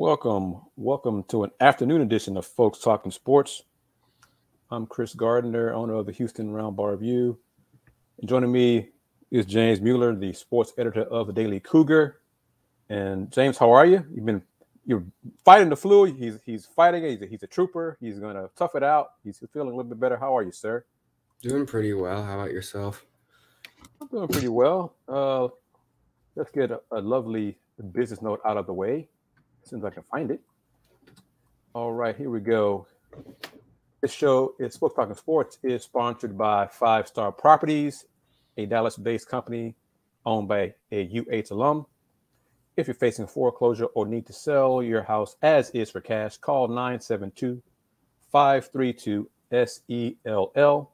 Welcome, welcome to an afternoon edition of Folks Talking Sports. I'm Kris Gardner, owner of the Houston Roundball Review. And joining me is James Mueller, the sports editor of the Daily Cougar. And James, how are you? You've been you're fighting the flu. He's he's fighting it. He's a, he's a trooper. He's gonna tough it out. He's feeling a little bit better. How are you, sir? Doing pretty well. How about yourself? I'm doing pretty well. Uh, let's get a, a lovely business note out of the way. Soon I can find it. All right, here we go. This show is Sports Talking Sports is sponsored by Five Star Properties, a Dallas-based company owned by a UH alum. If you're facing foreclosure or need to sell your house as is for cash, call 972 532 SELL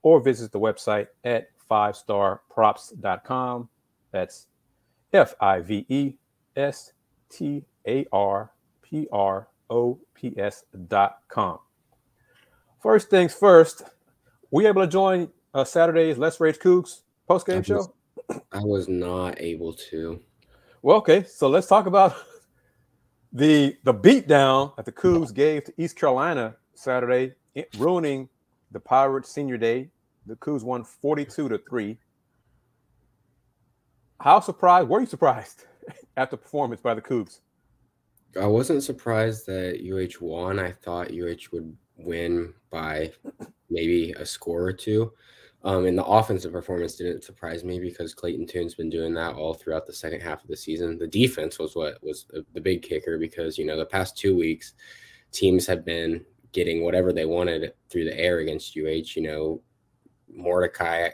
or visit the website at fivestarprops.com. That's F I V E S T A R P R O P S dot com. First things first, we able to join uh, Saturday's Let's Rage Cougs post game show? I was not able to. Well, okay, so let's talk about the the beatdown that the Cougs gave to East Carolina Saturday, ruining the Pirates senior day. The Cougs won 42 to 3. How surprised were you surprised at the performance by the Cougs? I wasn't surprised that UH won. I thought UH would win by maybe a score or two. Um, and the offensive performance didn't surprise me because Clayton Tune's been doing that all throughout the second half of the season. The defense was what was the big kicker because, you know, the past two weeks, teams have been getting whatever they wanted through the air against UH. You know, Mordecai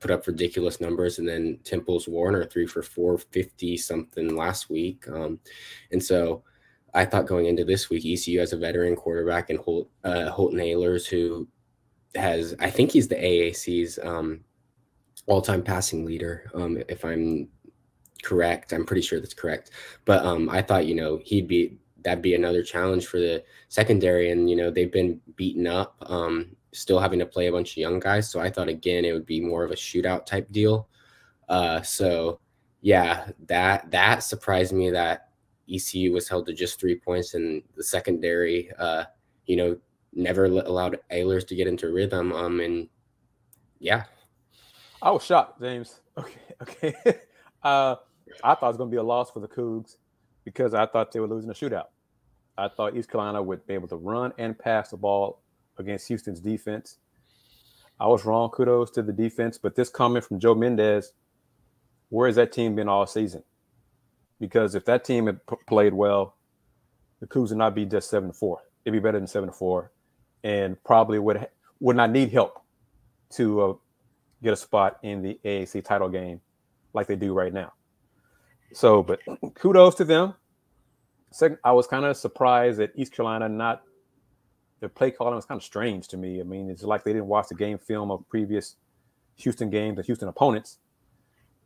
put up ridiculous numbers, and then Temple's Warner three for four fifty something last week. Um, and so I thought going into this week, ECU has a veteran quarterback and Holt, uh, Holton Ahlers, who has, I think he's the AAC's um, all time passing leader, um, if I'm correct. I'm pretty sure that's correct. But um, I thought, you know, he'd be, that'd be another challenge for the secondary. And, you know, they've been beaten up, um, still having to play a bunch of young guys. So I thought, again, it would be more of a shootout type deal. Uh, so, yeah, that that surprised me that ECU was held to just three points, and the secondary, uh, you know, never allowed Ahlers to get into rhythm. Um, and yeah, I was shocked, James. Okay, okay. uh, I thought it was going to be a loss for the Cougs because I thought they were losing a shootout. I thought East Carolina would be able to run and pass the ball against Houston's defense. I was wrong. Kudos to the defense, but this comment from Joe Mendez, where has that team been all season? Because if that team had p- played well, the Cougs would not be just seven to four. It'd be better than seven to four, and probably would would not need help to uh, get a spot in the AAC title game like they do right now. So, but kudos to them. Second, I was kind of surprised that East Carolina not their play calling was kind of strange to me. I mean, it's like they didn't watch the game film of previous Houston games and Houston opponents,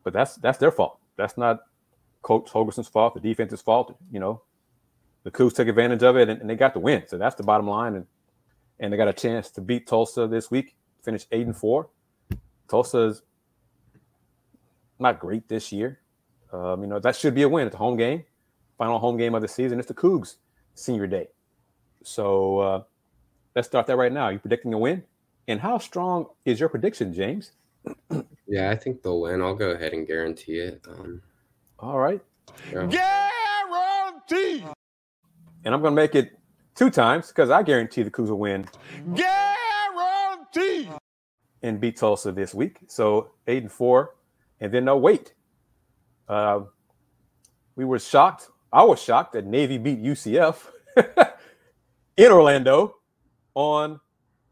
but that's that's their fault. That's not Coach Holgorsen's fault, the defense's fault. You know, the Cougs took advantage of it and, and, they got the win. So that's the bottom line. And and they got a chance to beat Tulsa this week, finish eight and four. Tulsa's not great this year. Um, you know, that should be a win. It's a home game, final home game of the season. It's the Cougs senior day. So uh, let's start that right now. Are you predicting a win? And how strong is your prediction, James? yeah, I think they'll win. I'll go ahead and guarantee it. Um, all right. Yeah. Guarantee. And I'm going to make it two times because I guarantee the Cougs will win. Guarantee. And beat Tulsa this week. So eight and four. And then no, wait. Uh, we were shocked. I was shocked that Navy beat UCF in Orlando on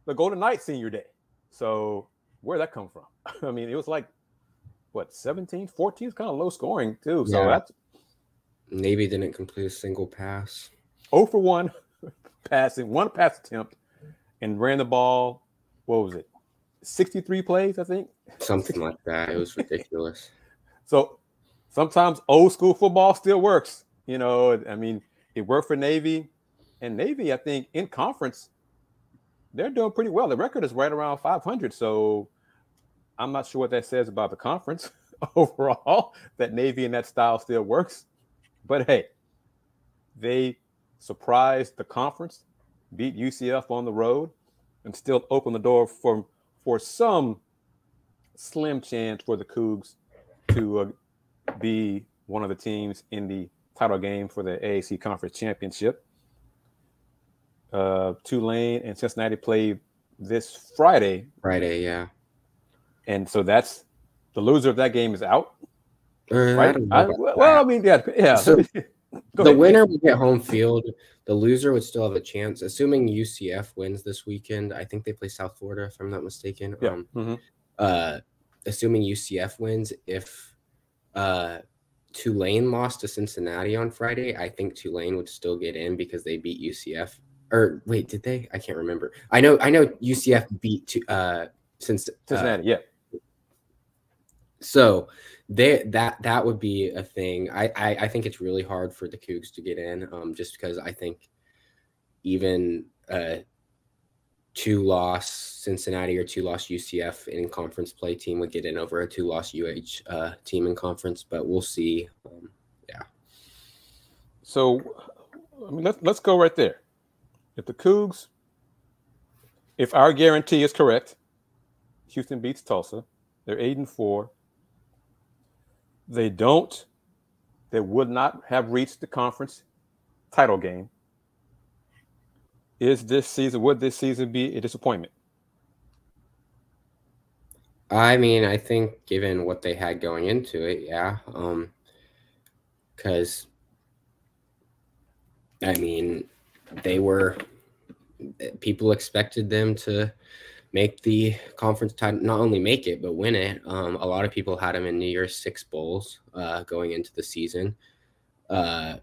the Golden Knights senior day. So where'd that come from? I mean, it was like what 17, 14 is kind of low scoring too. So yeah. that's Navy didn't complete a single pass. Oh for one passing, one pass attempt, and ran the ball. What was it? 63 plays, I think. Something like that. It was ridiculous. so sometimes old school football still works. You know, I mean, it worked for Navy. And Navy, I think, in conference, they're doing pretty well. The record is right around 500. So I'm not sure what that says about the conference overall. That Navy and that style still works, but hey, they surprised the conference, beat UCF on the road, and still open the door for for some slim chance for the Cougs to uh, be one of the teams in the title game for the AAC Conference Championship. Uh, Tulane and Cincinnati play this Friday. Friday, yeah. And so that's the loser of that game is out. Uh, right? I I, well, I mean, yeah, yeah. So, the ahead. winner would get home field. The loser would still have a chance, assuming UCF wins this weekend. I think they play South Florida, if I'm not mistaken. Yeah. Um, mm-hmm. uh, assuming UCF wins, if uh, Tulane lost to Cincinnati on Friday, I think Tulane would still get in because they beat UCF. Or wait, did they? I can't remember. I know. I know UCF beat to, uh, since Cincinnati. Uh, yeah. So they that that would be a thing. I, I, I think it's really hard for the Cougs to get in, um, just because I think even uh two loss Cincinnati or two loss UCF in conference play team would get in over a two loss UH uh, team in conference, but we'll see. Um, yeah. So, I mean, let's let's go right there. If the Cougs, if our guarantee is correct, Houston beats Tulsa. They're eight and four they don't, they would not have reached the conference title game. Is this season, would this season be a disappointment? I mean, I think given what they had going into it, yeah. Um, because I mean, they were people expected them to make the conference title, not only make it, but win it. Um, a lot of people had them in New Year's Six bowls uh, going into the season. Uh,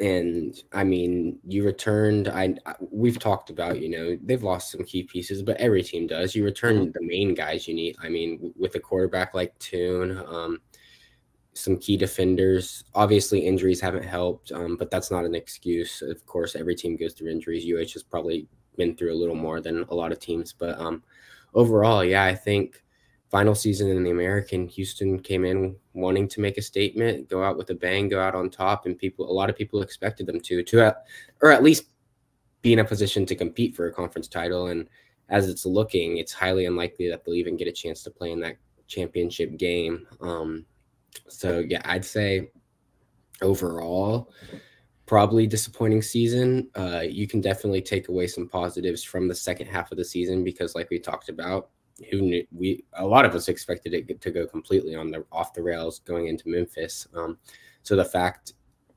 and I mean, you returned. I we've talked about, you know, they've lost some key pieces, but every team does. You return the main guys you need. I mean, with a quarterback like Tune, um, some key defenders. Obviously, injuries haven't helped, um, but that's not an excuse. Of course, every team goes through injuries. UH is probably been through a little more than a lot of teams. But um, overall, yeah, I think final season in the American, Houston came in wanting to make a statement, go out with a bang, go out on top, and people, a lot of people expected them to, to, uh, or at least be in a position to compete for a conference title. And as it's looking, it's highly unlikely that they'll even get a chance to play in that championship game. Um, so yeah, I'd say overall, probably disappointing season. Uh, you can definitely take away some positives from the second half of the season because, like we talked about, who knew we a lot of us expected it to go completely on the off the rails going into Memphis. Um, so the fact,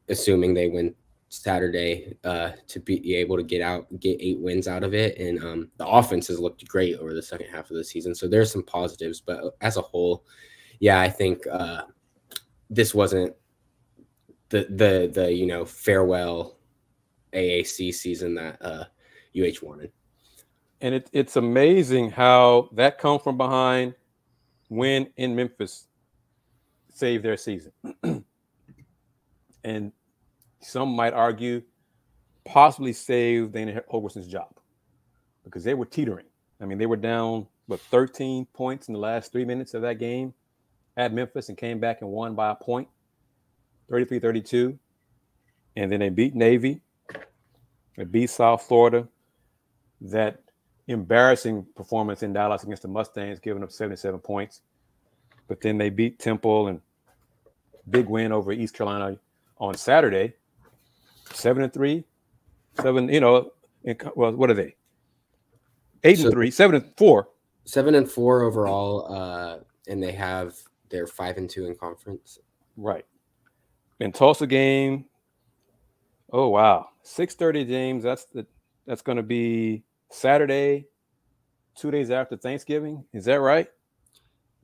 assuming they win Saturday, uh, to be able to get out, get eight wins out of it, and um, the offense has looked great over the second half of the season. So there's some positives, but as a whole, yeah, I think uh, this wasn't the the the you know farewell AAC season that uh, UH wanted. And it, it's amazing how that come from behind win in Memphis saved their season. and some might argue possibly saved Dana Holgorsen's job because they were teetering. I mean, they were down what 13 points in the last three minutes of that game at Memphis and came back and won by a point. 33 32. And then they beat Navy, they beat South Florida. That embarrassing performance in Dallas against the Mustangs, giving up 77 points. But then they beat Temple and big win over East Carolina on Saturday, seven and three, seven. You know, in, well, what are they? Eight so, and three, seven and four, seven and four overall, uh, and they have their five and two in conference. Right in Tulsa game. Oh wow, six thirty, James. That's the that's going to be Saturday, two days after Thanksgiving. Is that right?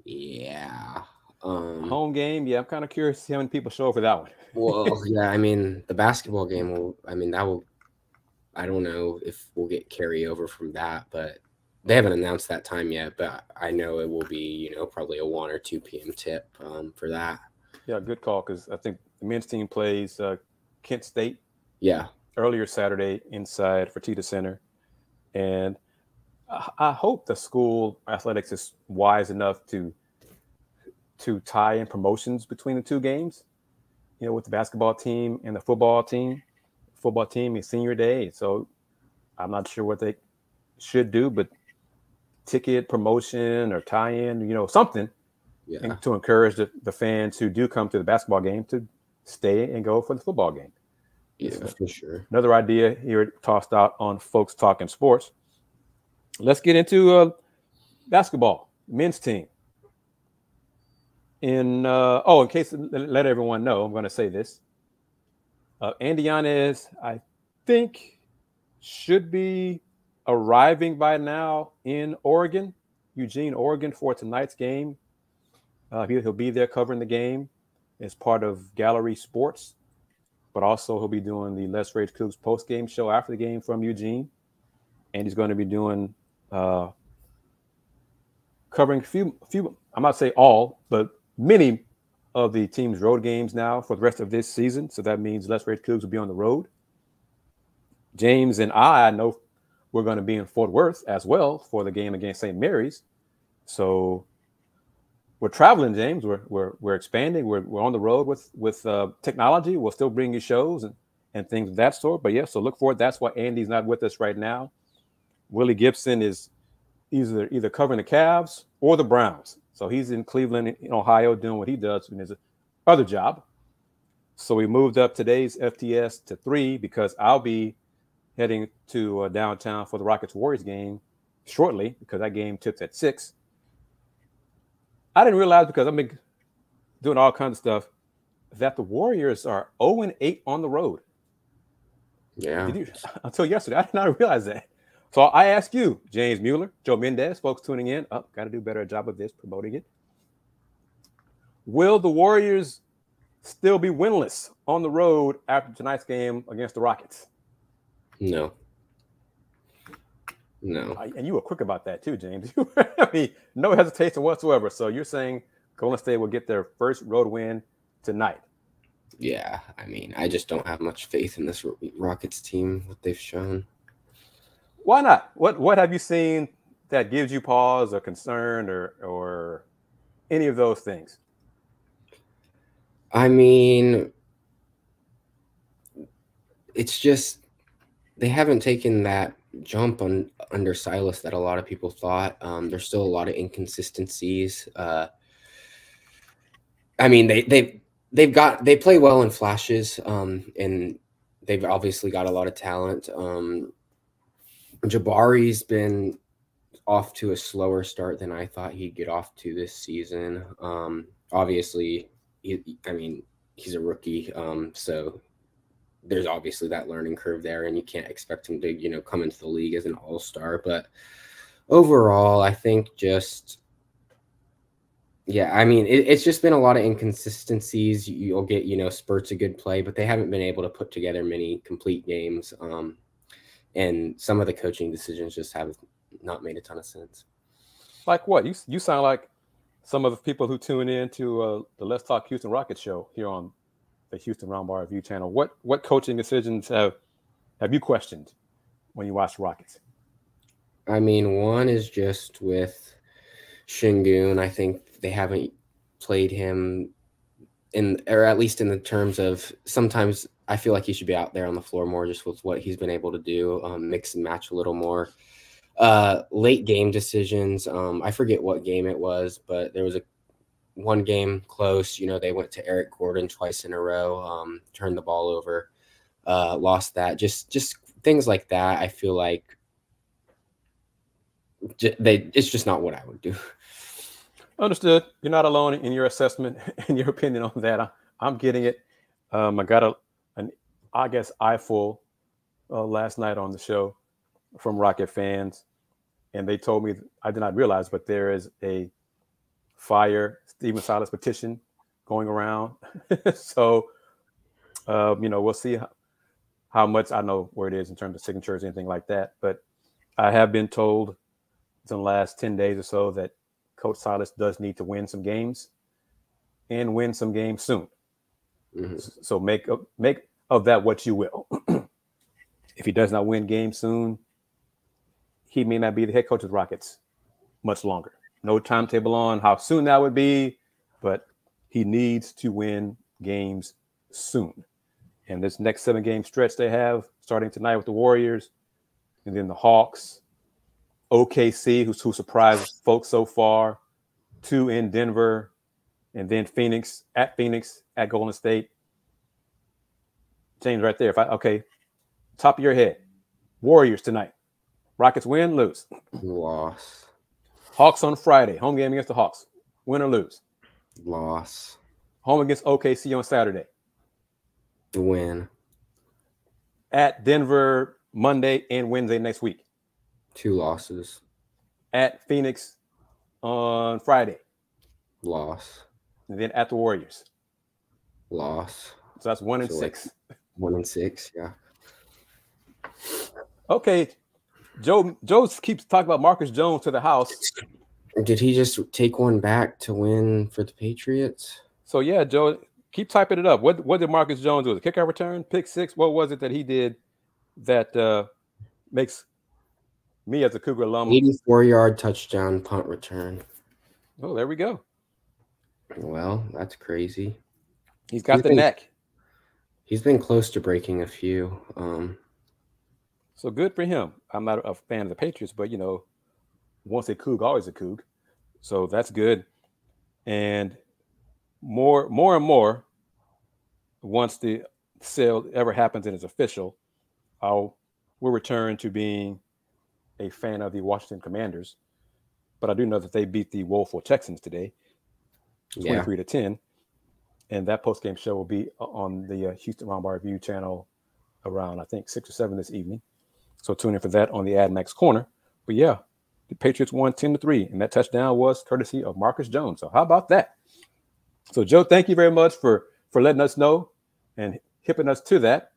Yeah. Um, Home game. Yeah, I'm kind of curious how many people show up for that one. well, yeah. I mean, the basketball game will. I mean, that will. I don't know if we'll get carryover from that, but they haven't announced that time yet. But I know it will be, you know, probably a one or two p.m. tip um, for that. Yeah, good call because I think the men's team plays uh, Kent State. Yeah. Earlier Saturday inside Fertitta Center, and I hope the school athletics is wise enough to to tie in promotions between the two games. You know, with the basketball team and the football team, football team is senior day. So I'm not sure what they should do, but ticket promotion or tie-in, you know, something yeah. to encourage the, the fans who do come to the basketball game to stay and go for the football game. Yeah, so for sure. Another idea here tossed out on folks talking sports. Let's get into uh, basketball, men's team. In uh, oh, in case let everyone know, I'm going to say this. Uh, Andy Yanez, I think, should be arriving by now in Oregon, Eugene, Oregon, for tonight's game. Uh, he'll, he'll be there covering the game as part of Gallery Sports, but also he'll be doing the Let's Rage Cougs post game show after the game from Eugene, and he's going to be doing uh, covering a few, few. I'm not say all, but many of the team's road games now for the rest of this season. So that means Let's Rage Cougs will be on the road. James and I, I know we're going to be in Fort Worth as well for the game against St. Mary's. So we're traveling, James. We're we're we're expanding. We're we're on the road with with uh, technology. We'll still bring you shows and and things of that sort. But yeah, so look forward. That's why Andy's not with us right now. Willie Gibson is either either covering the Cavs or the Browns. So he's in Cleveland, in Ohio, doing what he does in his other job. So we moved up today's FTS to three because I'll be heading to uh, downtown for the Rockets Warriors game shortly because that game tips at six. I didn't realize because I've been doing all kinds of stuff that the Warriors are 0 and 8 on the road. Yeah. You, until yesterday, I did not realize that. So I ask you, James Mueller, Joe Mendez, folks tuning in. Oh, got to do a better job of this, promoting it. Will the Warriors still be winless on the road after tonight's game against the Rockets? No. No. And you were quick about that too, James. I mean, no hesitation whatsoever. So you're saying Golden State will get their first road win tonight? Yeah, I mean, I just don't have much faith in this Rockets team. What they've shown. Why not? What What have you seen that gives you pause or concern or or any of those things? I mean, it's just they haven't taken that jump on under Silas that a lot of people thought. Um, there's still a lot of inconsistencies. Uh, I mean, they they they've got they play well in flashes, um, and they've obviously got a lot of talent. Um, Jabari's been off to a slower start than I thought he'd get off to this season. Um, obviously, he, I mean, he's a rookie, um, so there's obviously that learning curve there, and you can't expect him to, you know, come into the league as an all star. But overall, I think just, yeah, I mean, it, it's just been a lot of inconsistencies. You'll get, you know, spurts of good play, but they haven't been able to put together many complete games. Um, and some of the coaching decisions just have not made a ton of sense. Like what? You you sound like some of the people who tune in to uh, the Let's Talk Houston Rockets show here on the Houston Roundball Review channel. What what coaching decisions have have you questioned when you watch Rockets? I mean, one is just with Sengun. I think they haven't played him in, or at least in the terms of sometimes I feel like he should be out there on the floor more, just with what he's been able to do, um, mix and match a little more. Uh, late game decisions. Um, I forget what game it was, but there was a one game close. You know, they went to Eric Gordon twice in a row, um, turned the ball over, uh, lost that. Just just things like that. I feel like they it's just not what I would do. Understood. You're not alone in your assessment and your opinion on that. I, am getting it. Um, I got a an I guess eyeful uh, last night on the show from Rocket fans, and they told me I did not realize, but there is a fire Stephen Silas petition going around. so, uh, you know, we'll see how, how, much I know where it is in terms of signatures, anything like that. But I have been told in the last 10 days or so that Coach Silas does need to win some games and win some games soon. Mm-hmm. So make make of that what you will. if he does not win games soon, he may not be the head coach of the Rockets much longer no timetable on how soon that would be, but he needs to win games soon. And this next seven game stretch they have starting tonight with the Warriors, and then the Hawks, OKC, who's who surprised folks so far, two in Denver, and then Phoenix at Phoenix at Golden State. James, right there. If I okay, top of your head, Warriors tonight. Rockets win, lose. Loss. Hawks on Friday, home game against the Hawks. Win or lose. Loss. Home against OKC on Saturday. Win. At Denver Monday and Wednesday next week. Two losses. At Phoenix on Friday. Loss. And then at the Warriors. Loss. So that's one and So, like, six. One and six. Yeah. Okay. Joe Joe keeps talking about Marcus Jones to the house. Did he just take one back to win for the Patriots? So yeah, Joe, keep typing it up. What what did Marcus Jones do? The kick out return, pick six. What was it that he did that uh makes me as a Cougar alum? 84 yard touchdown punt return. Oh, there we go. Well, that's crazy. He's got You the think- neck. He's been close to breaking a few. Um, So good for him. I'm not a fan of the Patriots, but you know, once a Coug, always a Coug. So that's good. And more, more and more, once the sale ever happens and is official, I'll we'll return to being a fan of the Washington Commanders. But I do know that they beat the woeful Texans today, yeah. 23 to 10. And that post game show will be on the uh, Houston Roundball Review channel around, I think, six or seven this evening. So tune in for that on the Ad Max corner. But yeah, the Patriots won 10 to 3, and that touchdown was courtesy of Marcus Jones. So how about that? So Joe, thank you very much for for letting us know and hipping us to that.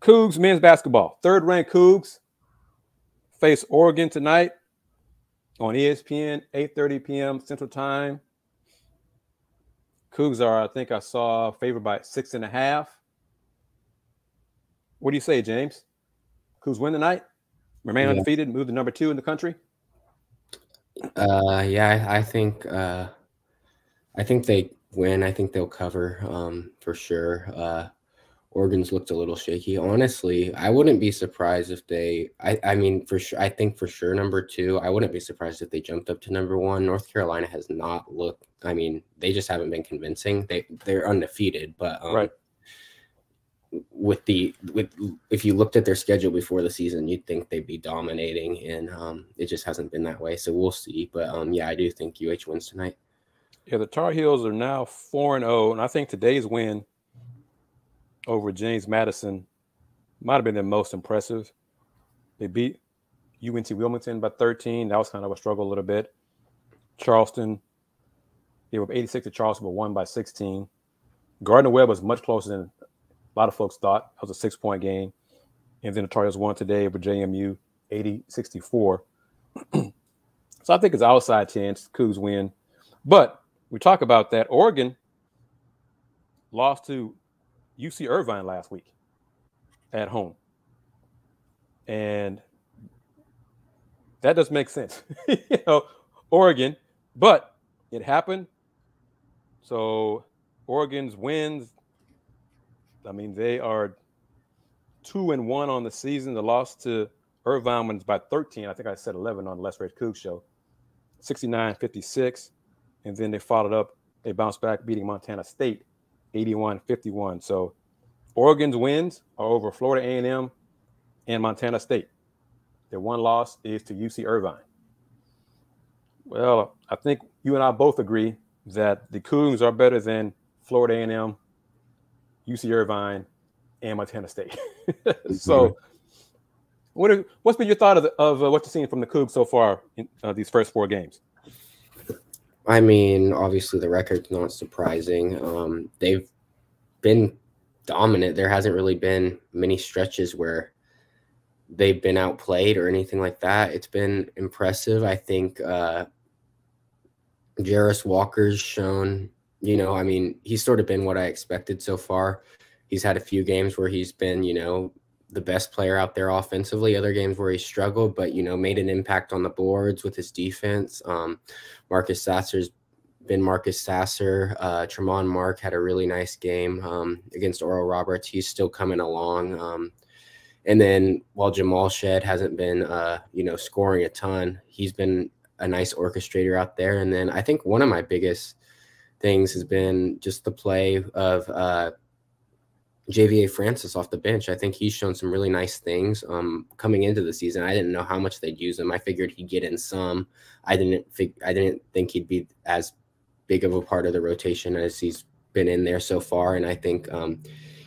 Cougs men's basketball, third ranked Cougs face Oregon tonight on ESPN, 8:30 p.m. Central Time. Cougs are, I think I saw favored by six and a half. What do you say, James? Who's win tonight, remain Yeah. undefeated, move to number two in the country. Uh, yeah, I, I think uh, I think they win. I think they'll cover um, for sure. Uh, Oregon's looked a little shaky. Honestly, I wouldn't be surprised if they. I, I mean, for sure. I think for sure number two. I wouldn't be surprised if they jumped up to number one. North Carolina has not looked. I mean, they just haven't been convincing. They they're undefeated, but um, Right. With the with if you looked at their schedule before the season, you'd think they'd be dominating, and um, it just hasn't been that way. So we'll see. But um, yeah, I do think UH wins tonight. Yeah, the Tar Heels are now four and zero, and I think today's win over James Madison might have been the most impressive. They beat UNC Wilmington by 13. That was kind of a struggle a little bit. Charleston, they were 86 to Charleston, but won by 16. Gardner Webb was much closer than a lot of folks thought. That was a six point game. And then the Tar won today over JMU 80 64. so I think it's outside chance Cougs win. But we talk about that. Oregon lost to UC Irvine last week at home. And that does make sense. you know, Oregon, but it happened. So Oregon's wins, I mean, they are two and one on the season. The loss to Irvine wins by 13. I think I said 11 on the Les Red Coug show. 69 56. And then they followed up, they bounced back, beating Montana State 81 51. So Oregon's wins are over Florida A&M and Montana State. Their one loss is to UC Irvine. Well, I think you and I both agree that the Cougs are better than Florida A&M, UC Irvine, and Montana State. so, what are, what's been your thought of, the, of uh, what you've seen from the Cougs so far in uh, these first four games? I mean, obviously the record's not surprising. Um, they've been dominant. There hasn't really been many stretches where they've been outplayed or anything like that. It's been impressive. I think uh Jarace Walker's shown, you know, I mean, he's sort of been what I expected so far. He's had a few games where he's been, you know, the best player out there offensively, other games where he struggled, but you know, made an impact on the boards with his defense. Um Marcus Sasser's been Marcus Sasser. Uh, Tramon Mark had a really nice game um, against Oral Roberts. He's still coming along. Um, and then while Jamal Shead hasn't been, uh, you know, scoring a ton, he's been a nice orchestrator out there. And then I think one of my biggest things has been just the play of uh, Ja'Vier Francis off the bench. I think he's shown some really nice things um, coming into the season. I didn't know how much they'd use him. I figured he'd get in some. I didn't think I didn't think he'd be as big of a part of the rotation as he's been in there so far. And I think um,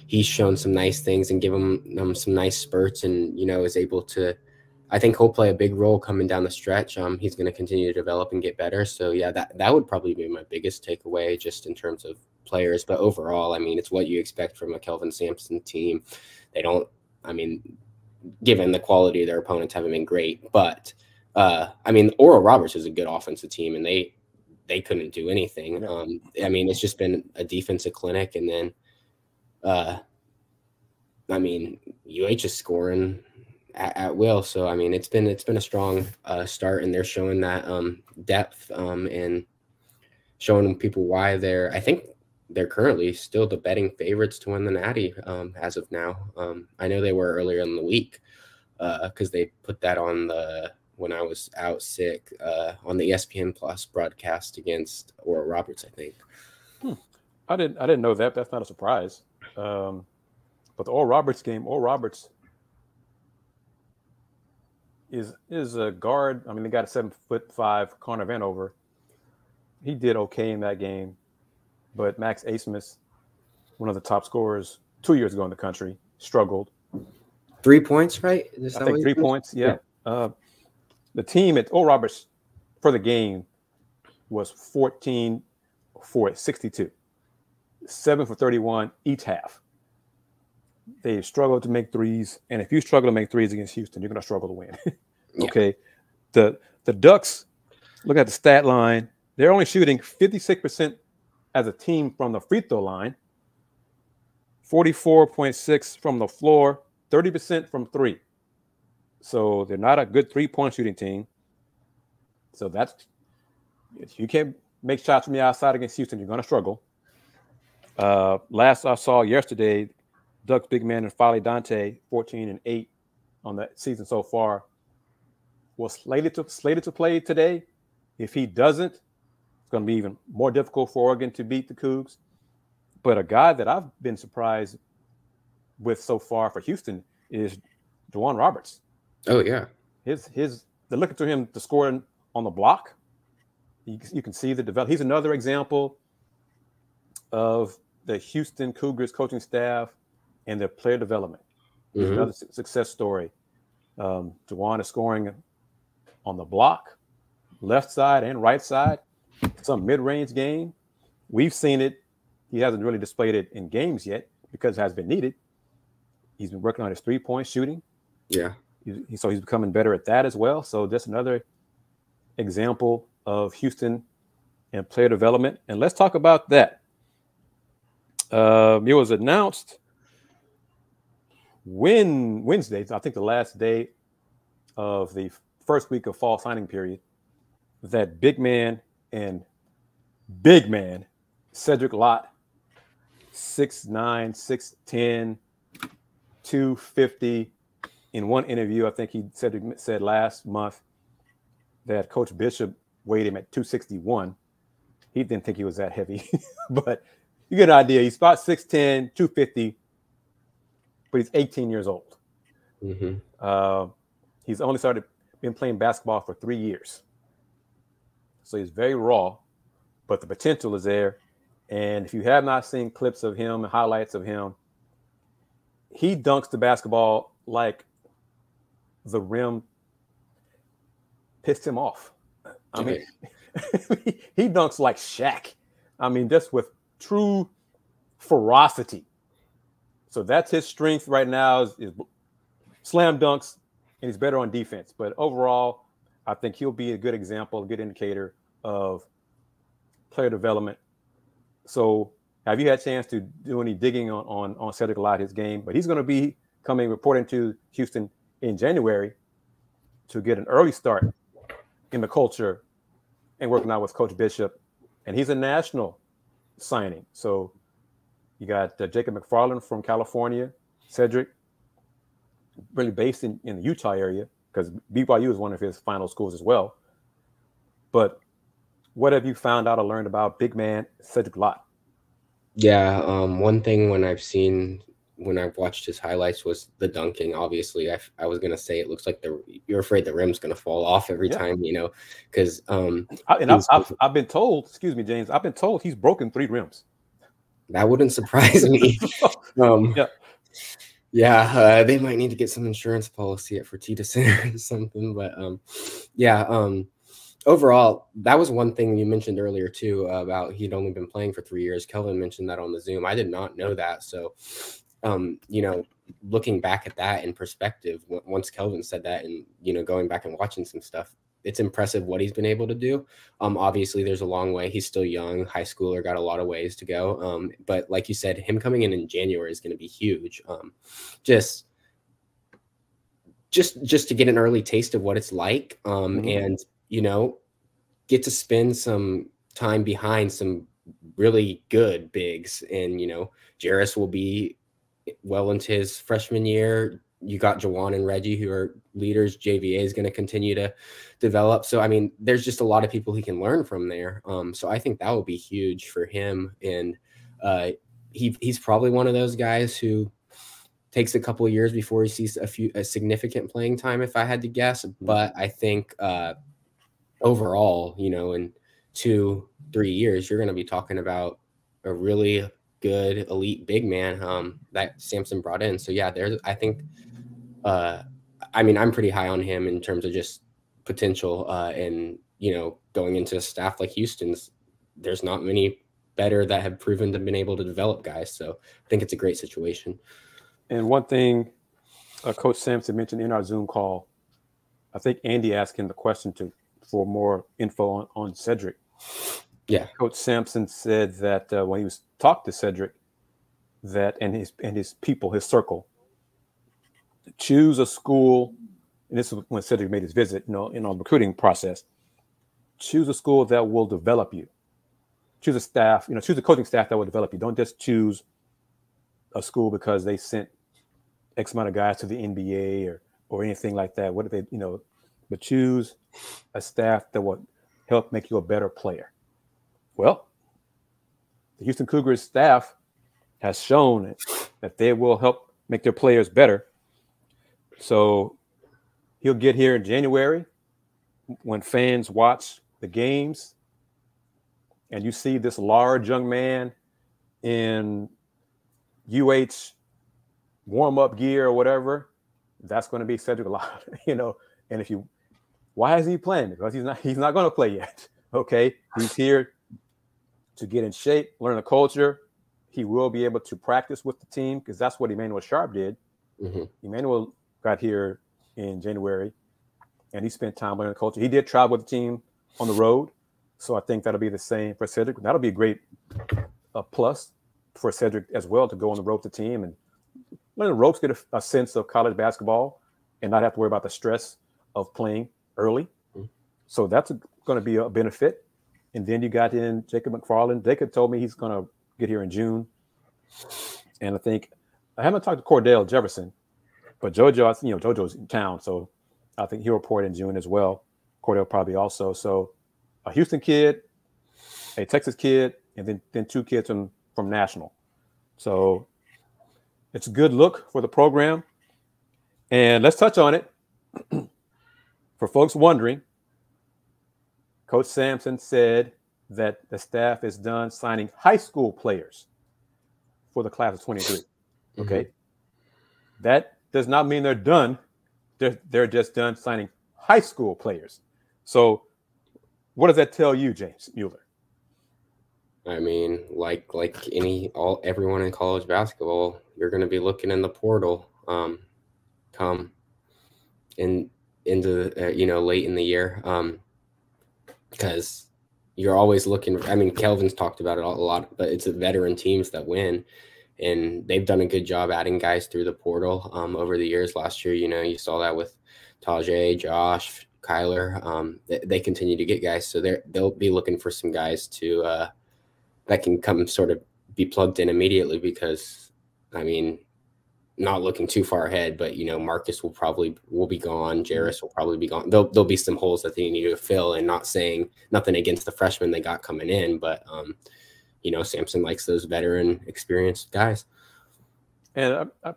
he's shown some nice things and give him um, some nice spurts, and you know is able to. I think he'll play a big role coming down the stretch. Um, he's going to continue to develop and get better. So yeah, that that would probably be my biggest takeaway, just in terms of players. But overall, I mean, it's what you expect from a Kelvin Sampson team. They don't. I mean, given the quality of their opponents, haven't been great, but uh, I mean, Oral Roberts is a good offensive team, and they they couldn't do anything. Um, I mean, it's just been a defensive clinic, and then uh, I mean, UH is scoring at, at, will. So I mean, it's been it's been a strong uh, start, and they're showing that um, depth um, and showing people why they're. I think they're currently still the betting favorites to win the Natty um, as of now. Um, I know they were earlier in the week because uh, they put that on the when I was out sick uh, on the ESPN Plus broadcast against Oral Roberts. I think. Hmm. I didn't. I didn't know that. That's not a surprise. Um, but the Oral Roberts game, Oral Roberts is is a guard. I mean, they got a seven foot five Connor Vanover. He did okay in that game, but Max Abmas, one of the top scorers two years ago in the country, struggled. Three points, right? I think three points. Yeah. yeah. Uh, the team at Oral Roberts for the game was 14 for 62 seven for 31 each half. They struggled to make threes. And if you struggle to make threes against Houston, you're going to struggle to win. okay. Yeah. The the Ducks, look at the stat line. They're only shooting 56% as a team from the free throw line, 44.6 from the floor, 30% from three. So they're not a good three point shooting team. So that's if you can't make shots from the outside against Houston, you're going to struggle. Uh, last I saw yesterday, Ducks big man N'Faly Dante, 14 and 8 on the season so far, was slated to slated to play today. If he doesn't, it's going to be even more difficult for Oregon to beat the Cougs. But a guy that I've been surprised with so far for Houston is J'Wan Roberts. Oh yeah, his his they're looking to him to score on the block. You, you can see the develop. He's another example of the Houston Cougars coaching staff and their player development. Mm-hmm. Another su- success story. Um, is scoring on the block, left side and right side, some mid-range game. We've seen it. He hasn't really displayed it in games yet because it has been needed. He's been working on his three-point shooting. Yeah. He, so he's becoming better at that as well. So just another example of Houston and player development. And let's talk about that. Um, it was announced when Wednesday, I think the last day of the first week of fall signing period, that big man and big man Cedric Lath, 6'9, 6'10, 250. In one interview, I think he said said last month that Coach Bishop weighed him at 261. He didn't think he was that heavy, but you get an idea. He's about 6'10, 250, but he's 18 years old. Mm-hmm. Uh, he's only started been playing basketball for three years. So he's very raw, but the potential is there. And if you have not seen clips of him and highlights of him, he dunks the basketball like the rim pissed him off. I mean, he dunks like Shaq. I mean, just with true ferocity. So that's his strength right now is, is slam dunks, and he's better on defense. But overall, I think he'll be a good example, a good indicator of player development. So have you had a chance to do any digging on on, on Cedric Lath, his game? But he's going to be coming reporting to Houston in January to get an early start in the culture and working out with Coach Bishop and he's a national signing. So you got uh, Jacob McFarland from California, Cedric, really based in, in the Utah area because BYU is one of his final schools as well. But what have you found out or learned about big man Cedric Lath? Yeah, um, one thing when I've seen when I've watched his highlights was the dunking. Obviously, I, I was gonna say it looks like the you're afraid the rim's gonna fall off every yeah. time, you know, because um, I, and I've, I've, I've been told, excuse me, James, I've been told he's broken three rims. That wouldn't surprise me. um, yeah, yeah, uh, they might need to get some insurance policy at Fertitta Center or something. But um, yeah, um, overall, that was one thing you mentioned earlier too about he'd only been playing for three years. Kelvin mentioned that on the Zoom. I did not know that. So, um, you know, looking back at that in perspective, once Kelvin said that, and you know, going back and watching some stuff, it's impressive what he's been able to do. Um, obviously, there's a long way. He's still young, high schooler, got a lot of ways to go. Um, but like you said, him coming in in January is going to be huge. Um, just, just, just to get an early taste of what it's like, um, mm-hmm. and you know, get to spend some time behind some really good bigs. And you know, Jarace will be well into his freshman year you got J'Wan and Reggie who are leaders. Ja'Vier is going to continue to develop. So I mean, there's just a lot of people he can learn from there. Um, so I think that will be huge for him. And uh, he he's probably one of those guys who takes a couple of years before he sees a few a significant playing time, if I had to guess. Mm-hmm. But I think uh, overall, you know, in two three years, you're going to be talking about a really good elite big man um, that Sampson brought in. So yeah, there's I think uh, I mean, I'm pretty high on him in terms of just potential. Uh, and you know, going into a staff like Houston's, there's not many better that have proven to been able to develop guys. So I think it's a great situation. And one thing, uh, Coach Sampson mentioned in our Zoom call, I think Andy asked him the question to for more info on, on Cedric. Yeah, Coach Sampson said that uh, when he was talked to Cedric, that and his and his people, his circle, choose a school, and this is when Cedric made his visit, you know, in our recruiting process. Choose a school that will develop you. Choose a staff, you know, choose a coaching staff that will develop you. Don't just choose a school because they sent X amount of guys to the NBA or or anything like that. What if they, you know, but choose a staff that will help make you a better player. Well, the Houston Cougars staff has shown that they will help make their players better so he'll get here in January when fans watch the games and you see this large young man in UH warm up gear or whatever, that's going to be Cedric Lath, you know. And if you, why is he playing? Because he's not he's not going to play yet. Okay, he's here to get in shape, learn the culture. He will be able to practice with the team because that's what Emmanuel Sharp did. Mm-hmm. Emmanuel got here in January, and he spent time learning the culture. He did travel with the team on the road, so I think that'll be the same for Cedric. That'll be a great uh, plus for Cedric as well to go on the road with the team and learn the ropes, get a, a, sense of college basketball, and not have to worry about the stress of playing early. Mm-hmm. So that's going to be a benefit. And then you got in Jacob McFarland. Jacob told me he's going to get here in June. And I think I haven't talked to Cordell Jefferson, but JoJo, you know, JoJo's in town, so I think he'll report in June as well. Cordell probably also. So a Houston kid, a Texas kid, and then then two kids from from National. So it's a good look for the program. And let's touch on it. for folks wondering, Coach Sampson said that the staff is done signing high school players for the class of 23. Mm-hmm. Okay. Mm-hmm. That does not mean they're done. They're, they're just done signing high school players. So, what does that tell you, James Mueller? I mean, like like any all everyone in college basketball, you're going to be looking in the portal um, come in into uh, you know late in the year um, because you're always looking. I mean, Kelvin's talked about it a lot, but it's the veteran teams that win and they've done a good job adding guys through the portal um, over the years. Last year, you know, you saw that with Taze, Josh, Kyler. Um, they, they, continue to get guys, so they they'll be looking for some guys to uh, that can come sort of be plugged in immediately because, I mean, not looking too far ahead, but you know, Marcus will probably will be gone. Mm-hmm. Jarace will probably be gone. There'll there'll be some holes that they need to fill, and not saying nothing against the freshmen they got coming in, but um, you know, Sampson likes those veteran, experienced guys. And I, I,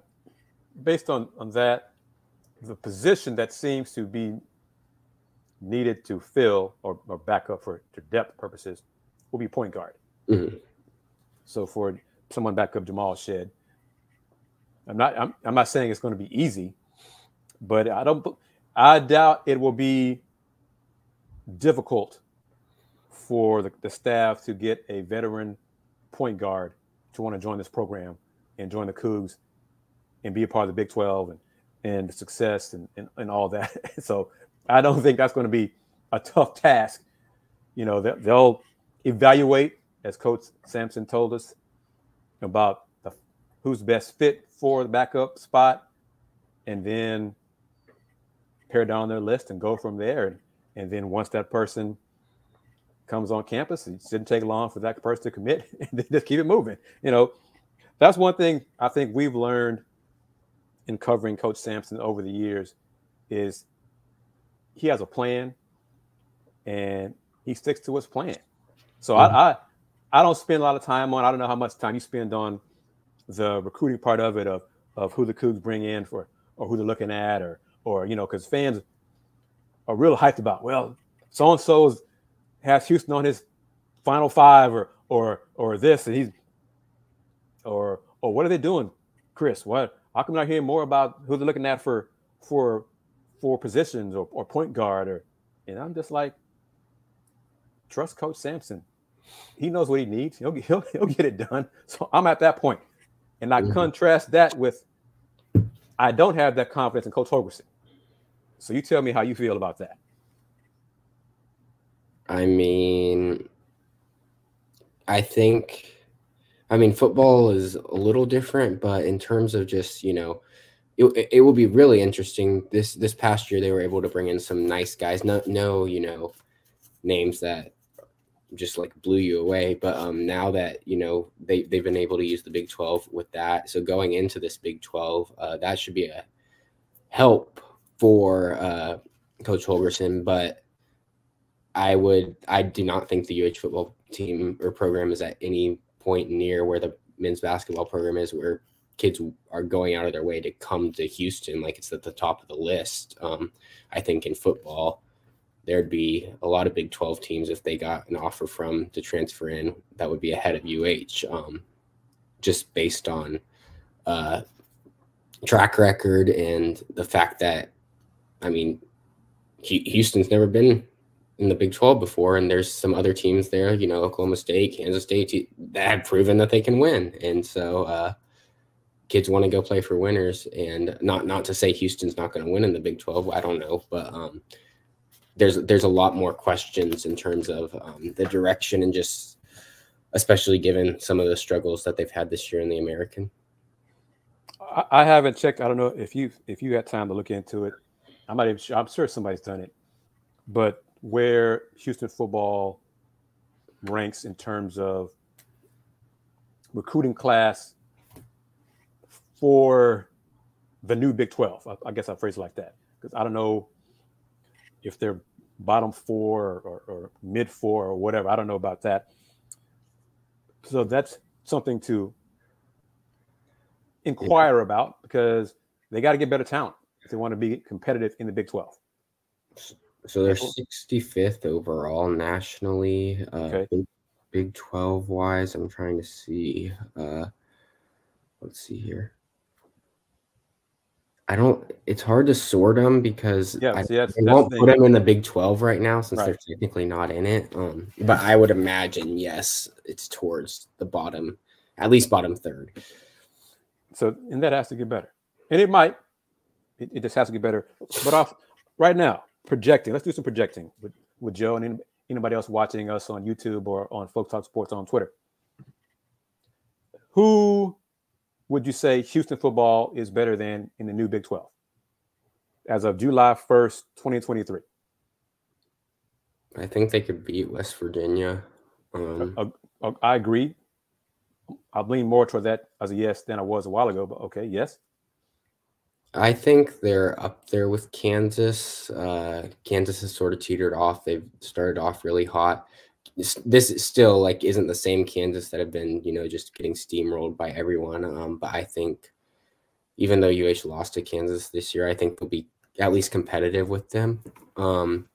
based on on that, the position that seems to be needed to fill or, or back up for to depth purposes will be point guard. Mm-hmm. So for someone back up Jamal Shead, I'm not I'm, I'm not saying it's going to be easy, but I don't I doubt it will be difficult for the, the staff to get a veteran point guard to want to join this program and join the Cougs and be a part of the Big 12 and, and success and, and, and all that. so I don't think that's going to be a tough task. You know, they'll evaluate, as Coach Sampson told us, about the, who's best fit for the backup spot, and then pare down their list and go from there. And, and then once that person comes on campus, it shouldn't take long for that person to commit and just keep it moving. You know, that's one thing I think we've learned in covering Coach Sampson over the years is he has a plan and he sticks to his plan. So mm-hmm. I, I I don't spend a lot of time on. I don't know how much time you spend on the recruiting part of it of of who the Cougs bring in for or who they're looking at or or you know because fans are real hyped about well so and so has Houston on his final five or or or this and he's or or what are they doing, Kris? What how come not hearing more about who they're looking at for for for positions or, or point guard or and I'm just like trust Coach Sampson. He knows what he needs. He'll, he'll, he'll get it done. So I'm at that point. And I mm-hmm. contrast that with I don't have that confidence in Coach Holgorsen. So you tell me how you feel about that. I mean, I think, I mean, football is a little different, but in terms of just, you know, it, it will be really interesting. This this past year, they were able to bring in some nice guys. No, no, you know, names that just like blew you away. But um, now that you know they they've been able to use the Big Twelve with that, so going into this Big Twelve, uh, that should be a help for uh, Coach Holgorsen. But I would I do not think the UH football team or program is at any point near where the men's basketball program is, where kids are going out of their way to come to Houston, like it's at the top of the list. Um, I think in football there'd be a lot of Big 12 teams if they got an offer from to transfer in that would be ahead of UH, um, just based on uh, track record and the fact that, I mean, Houston's never been in the Big 12 before, and there's some other teams there, you know, Oklahoma State, Kansas State, that have proven that they can win. And so, uh, kids want to go play for winners and not not to say Houston's not going to win in the Big 12 I don't know but um, there's there's a lot more questions in terms of um, the direction and just especially given some of the struggles that they've had this year in the American. I, haven't checked. I don't know if you if you had time to look into it. I'm not even sure. I'm sure somebody's done it, but where Houston football ranks in terms of recruiting class for the new Big 12. I, I guess I phrase it like that because I don't know if they're bottom four or, or, mid four or whatever. I don't know about that. So that's something to inquire about because they got to get better talent if they want to be competitive in the Big 12. So they're 65th overall nationally. Uh, okay. Big, Big 12 wise, I'm trying to see. Uh, let's see here. I don't. It's hard to sort them because yeah, I, see, that's, I won't put them in the Big Twelve right now since right. they're technically not in it. Um, but I would imagine yes, it's towards the bottom, at least bottom third. So and that has to get better, and it might. It, it just has to get better. But off right now, projecting. Let's do some projecting with with Joe and anybody else watching us on YouTube or on Folk Talk Sports on Twitter. Who would you say Houston football is better than in the new Big 12 as of July 1st, 2023? I think they could beat West Virginia. Um, Uh, uh, I agree. I lean more toward that as a yes than I was a while ago, but okay, yes. I think they're up there with Kansas. Uh, Kansas has sort of teetered off. They've started off really hot. This, this is still like isn't the same Kansas that have been you know just getting steamrolled by everyone. Um, but I think even though UH lost to Kansas this year, I think they'll be at least competitive with them. Um,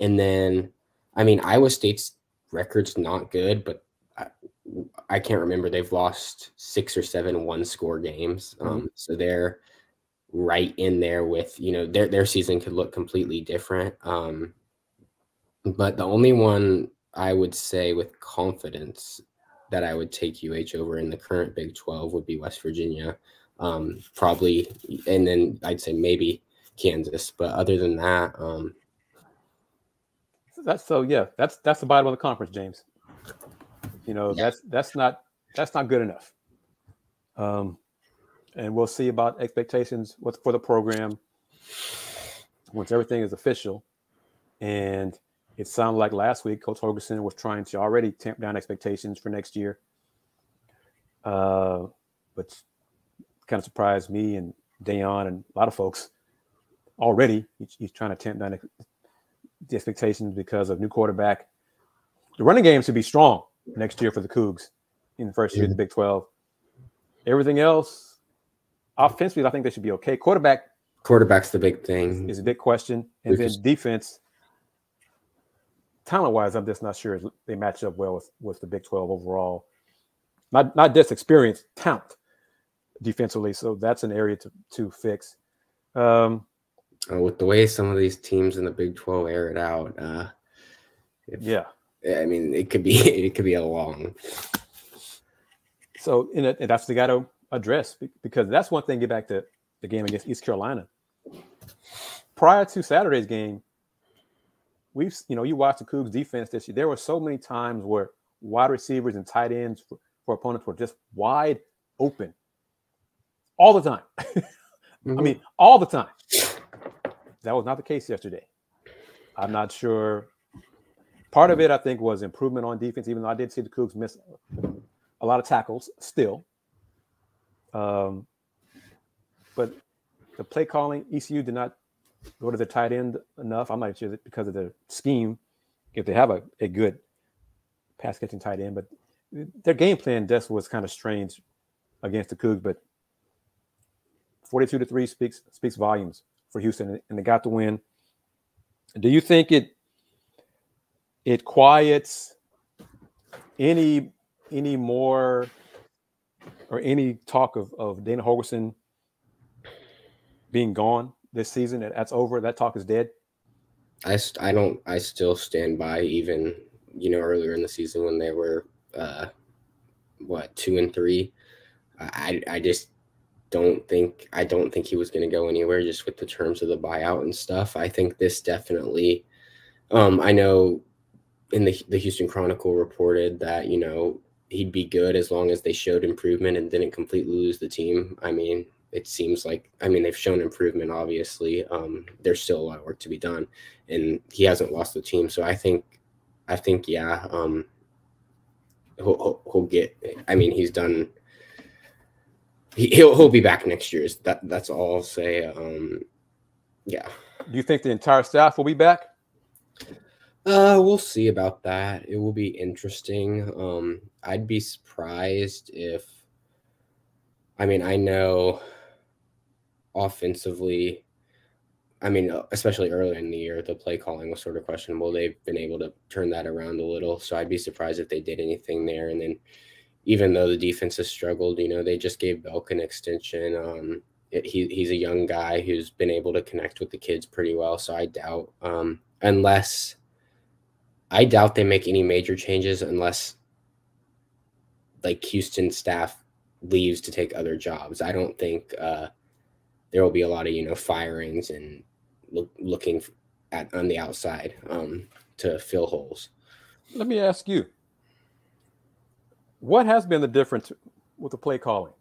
and then, I mean, Iowa State's record's not good, but I, I can't remember. They've lost six or seven one score games. Um, mm-hmm. So they're right in there with, you know, their, their season could look completely different. Um, but the only one I would say with confidence that I would take UH over in the current Big 12 would be West Virginia. Um, probably, and then I'd say maybe Kansas. But other than that, um, that's so yeah, that's that's the bottom of the conference, James. You know, yeah. that's that's not that's not good enough. Um, and we'll see about expectations what's for the program once everything is official. And it sounded like last week Coach Holgorsen was trying to already tamp down expectations for next year. Uh, but kind of surprised me and Dayon and a lot of folks already. He's, he's trying to tamp down the expectations because of new quarterback. The running game should be strong next year for the Cougs in the first year of the Big 12. Everything else, offensively, I think they should be okay. Quarterback. Quarterback's the big thing. Is a big question. And then defense, talent wise, I'm just not sure if they match up well with, with the Big 12 overall. Not not just experience, talent defensively. So that's an area to to fix. Um, uh, with the way some of these teams in the Big 12 air it out, uh, if, yeah, I mean, it could be it could be a long. So, in it, that's the got to address because that's one thing. Get back to the game against East Carolina. Prior to Saturday's game, we've you know you watched the Cougs defense this year. There were so many times where wide receivers and tight ends for, for opponents were just wide open all the time. mm-hmm. I mean, all the time. That was not the case yesterday. I'm not sure. Part of it, I think, was improvement on defense, even though I did see the Cougs miss a lot of tackles still. Um, but the play calling, ECU did not go to the tight end enough. I'm not sure that because of the scheme, if they have a, a good pass catching tight end, but their game plan just was kind of strange against the Cougs. But 42 to 3 speaks speaks volumes for Houston, and they got the win. Do you think it it quiets any any more or any talk of, of Dana Holgorsen being gone this season? That's over. That talk is dead. I, I don't I still stand by even you know earlier in the season when they were uh what two and three I I just don't think I don't think he was going to go anywhere just with the terms of the buyout and stuff. I think this definitely. Um, I know in the the Houston Chronicle reported that you know he'd be good as long as they showed improvement and didn't completely lose the team. I mean, it seems like I mean they've shown improvement. Obviously, um, there's still a lot of work to be done, and he hasn't lost the team. So I think, I think yeah, um, he'll, he'll, get. I mean, he's done he'll he'll be back next year. That that's all I'll say. Um, yeah. Do you think the entire staff will be back? Uh, we'll see about that. It will be interesting. Um, I'd be surprised if. I mean, I know offensively. I mean, especially early in the year, the play calling was sort of questionable. They've been able to turn that around a little, so I'd be surprised if they did anything there. And then even though the defense has struggled, you know, they just gave Belk an extension. Um, it, he, he's a young guy who's been able to connect with the kids pretty well. So I doubt, um, unless I doubt they make any major changes unless like Houston staff leaves to take other jobs. I don't think uh, there will be a lot of, you know, firings and look, looking at on the outside um, to fill holes. Let me ask you what has been the difference with the play calling?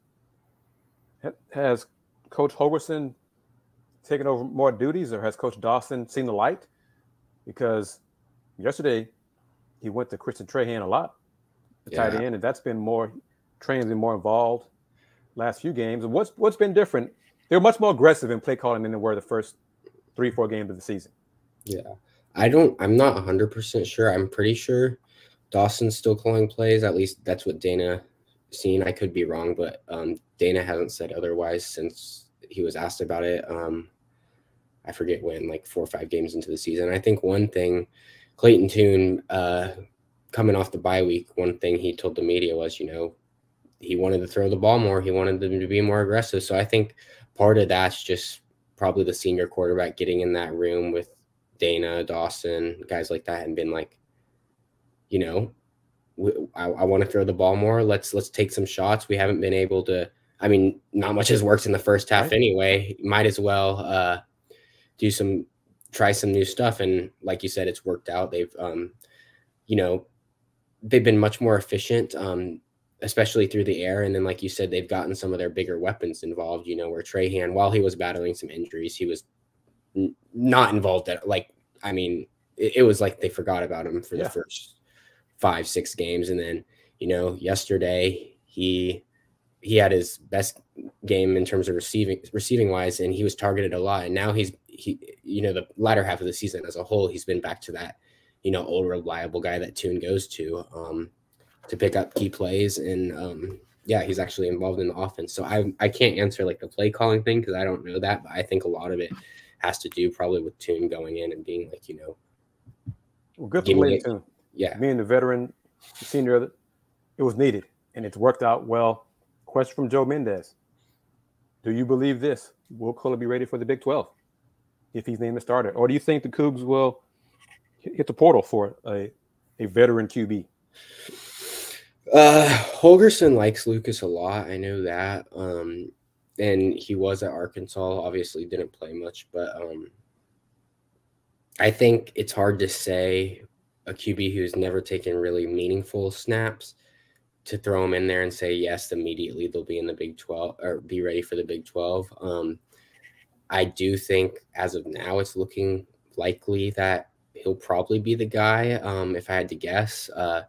Has Coach Holgorsen taken over more duties, or has Coach Dawson seen the light? Because yesterday he went to Christian Trahan a lot, the yeah. tight end, and that's been more Trahan's been more involved last few games. And what's what's been different? They're much more aggressive in play calling than they were the first three, four games of the season. Yeah. I don't I'm not 100% sure. I'm pretty sure Dawson's still calling plays. At least that's what Dana seen. I could be wrong, but um, Dana hasn't said otherwise since he was asked about it. Um, I forget when, like four or five games into the season. I think one thing Clayton Tune uh, coming off the bye week, one thing he told the media was, you know, he wanted to throw the ball more. He wanted them to be more aggressive. So I think part of that's just probably the senior quarterback getting in that room with Dana, Dawson, guys like that, and been like, you know, I, I want to throw the ball more. Let's let's take some shots. We haven't been able to. I mean, not much has worked in the first half right. anyway. Might as well uh, do some, try some new stuff. And like you said, it's worked out. They've, um, you know, they've been much more efficient, um, especially through the air. And then, like you said, they've gotten some of their bigger weapons involved. You know, where Trahan, while he was battling some injuries, he was n- not involved at like. I mean, it, it, was like they forgot about him for yeah. the first five, six games, and then you know, yesterday he he had his best game in terms of receiving receiving wise, and he was targeted a lot. And now he's he you know the latter half of the season as a whole, he's been back to that you know old reliable guy that Tune goes to um, to pick up key plays, and um, yeah, he's actually involved in the offense. So I I can't answer like the play calling thing because I don't know that, but I think a lot of it has to do probably with Tune going in and being like you know. Well, good for Tune. Yeah, being the veteran, the senior, it was needed, and it's worked out well. Question from Joe Mendez: Do you believe this? Will Coley be ready for the Big Twelve if he's named the starter, or do you think the Cougs will hit the portal for a a veteran QB? Uh, Holgorsen likes Lucas a lot. I know that. Um, and he was at Arkansas. Obviously, didn't play much, but um, I think it's hard to say a QB who's never taken really meaningful snaps to throw him in there and say yes immediately they'll be in the Big 12 or be ready for the Big 12. Um, I do think as of now it's looking likely that he'll probably be the guy. Um, if I had to guess, uh,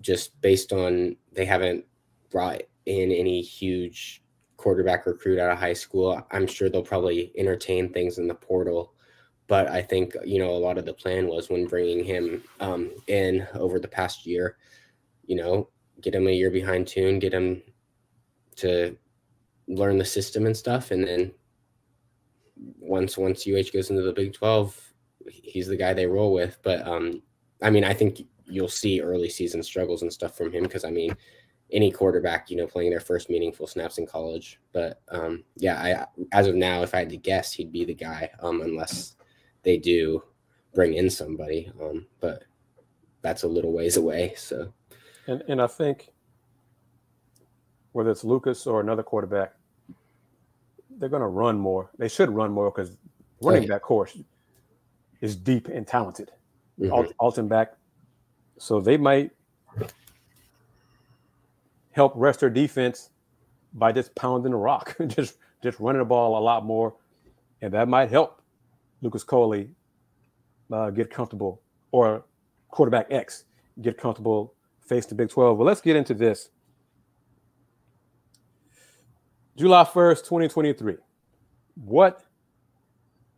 just based on they haven't brought in any huge quarterback recruit out of high school, I'm sure they'll probably entertain things in the portal but I think you know a lot of the plan was when bringing him um, in over the past year, you know, get him a year behind Tune, get him to learn the system and stuff, and then once once UH goes into the Big Twelve, he's the guy they roll with. But um, I mean, I think you'll see early season struggles and stuff from him because I mean, any quarterback, you know, playing their first meaningful snaps in college. But um, yeah, I as of now, if I had to guess, he'd be the guy, um, unless they do bring in somebody. Um, but that's a little ways away. So, and and I think whether it's Lucas or another quarterback, they're going to run more. They should run more because running back course is deep and talented. Mm-hmm. Alton back, so they might help rest their defense by just pounding the rock, just just running the ball a lot more, and that might help Lucas Coley uh, get comfortable, or quarterback X get comfortable face the Big 12. Well, let's get into this. July 1st, 2023. What,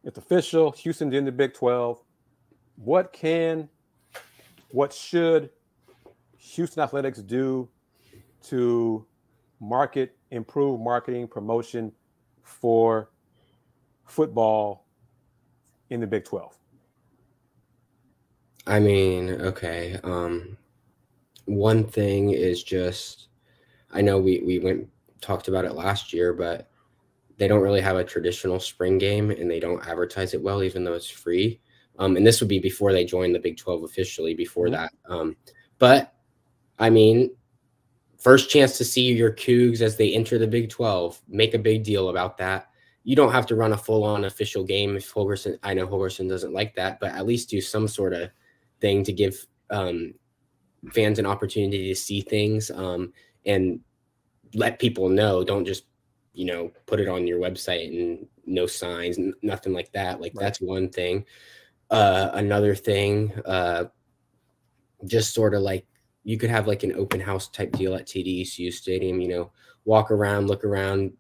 it's official, Houston's in the Big 12. What can, what should Houston Athletics do to market, improve marketing, promotion for football in the Big 12? I mean, okay. Um, one thing is just, I know we, we went talked about it last year, but they don't really have a traditional spring game and they don't advertise it well, even though it's free. Um, and this would be before they joined the Big 12 officially, before mm-hmm. that. Um, but I mean, first chance to see your Cougs as they enter the Big 12, make a big deal about that you don't have to run a full on official game if Holgorsen. I know Holgorsen doesn't like that, but at least do some sort of thing to give um, fans an opportunity to see things um, and let people know. Don't just you know put it on your website and no signs, nothing like that. Like right. that's one thing. uh, another thing, uh, just sort of like you could have like an open house type deal at TDECU Stadium. You know, walk around, look around.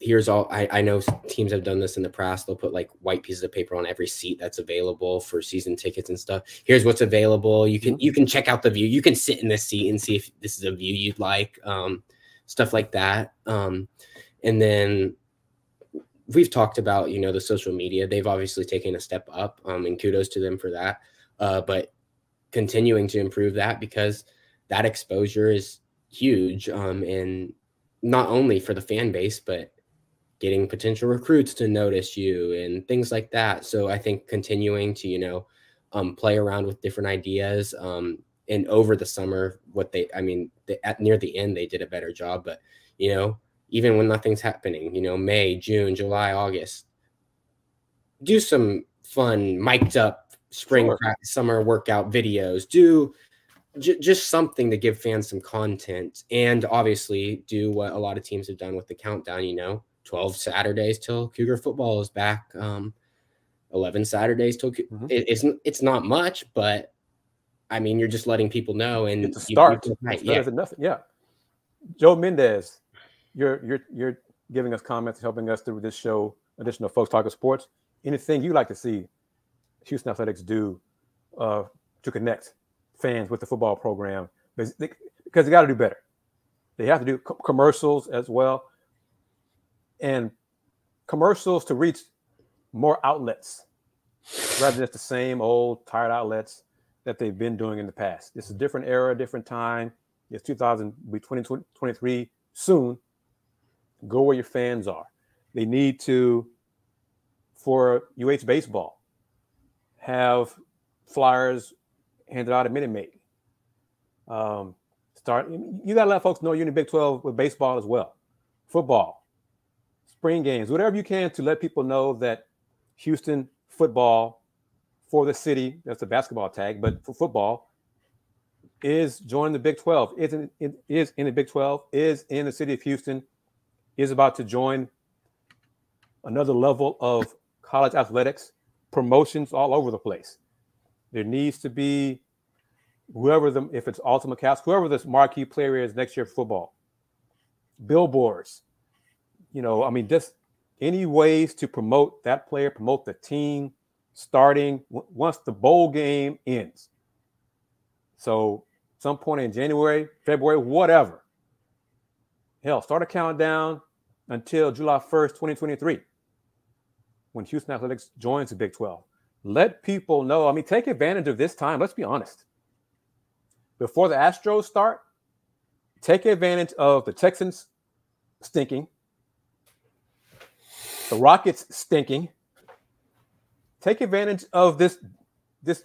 Here's all I, I know teams have done this in the past. They'll put like white pieces of paper on every seat that's available for season tickets and stuff. Here's what's available. You can you can check out the view. You can sit in this seat and see if this is a view you'd like. Um, stuff like that. Um, and then we've talked about you know the social media. They've obviously taken a step up, um, and kudos to them for that. Uh, but continuing to improve that because that exposure is huge um, and not only for the fan base but getting potential recruits to notice you and things like that so i think continuing to you know um, play around with different ideas um, and over the summer what they i mean they, at near the end they did a better job but you know even when nothing's happening you know may june july august do some fun mic'd up spring sure. practice, summer workout videos do j- just something to give fans some content and obviously do what a lot of teams have done with the countdown you know 12 saturdays till cougar football is back um 11 saturdays till mm-hmm. it, it's, it's not much but i mean you're just letting people know and it's a start. you, you, yeah. nothing. Yeah. Joe mendez you're you're you're giving us comments helping us through this show additional folks talking sports. Anything you like to see houston athletics do uh, to connect fans with the football program? Because they, because they got to do better. They have to do co- commercials as well, and commercials to reach more outlets rather than just the same old tired outlets that they've been doing in the past. It's a different era, different time. It's 2000, be 2023 soon. Go where your fans are. They need to, for UH baseball, have flyers handed out at Minute Maid. Um, start. You got to let folks know you're in the Big 12 with baseball as well, football, spring games, whatever you can to let people know that Houston football for the city. That's a basketball tag, but for football is joining the Big 12. Is in, is in the Big 12. Is in the city of Houston. Is about to join another level of college athletics promotions all over the place. There needs to be whoever the if it's Alton McCaskill, whoever this marquee player is next year for football, billboards. You know, I mean, just any ways to promote that player, promote the team, starting w- once the bowl game ends. So, some point in January, February, whatever. Hell, start a countdown until July 1st, 2023, when Houston Athletics joins the Big 12 let people know. I mean, take advantage of this time. Let's be honest. Before the Astros start, take advantage of the Texans stinking, the Rockets stinking. Take advantage of this this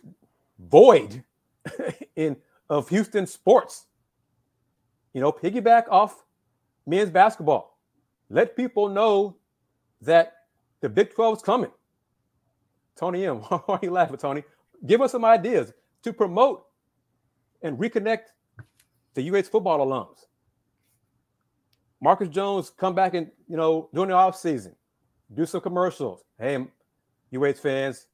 void in of Houston sports. You know, piggyback off men's basketball. Let people know that the Big 12 is coming. Tony M. Why are you laughing, Tony? Give us some ideas to promote and reconnect the UH football alums. Marcus Jones come back and you know during the off season, do some commercials. Hey, UH fans,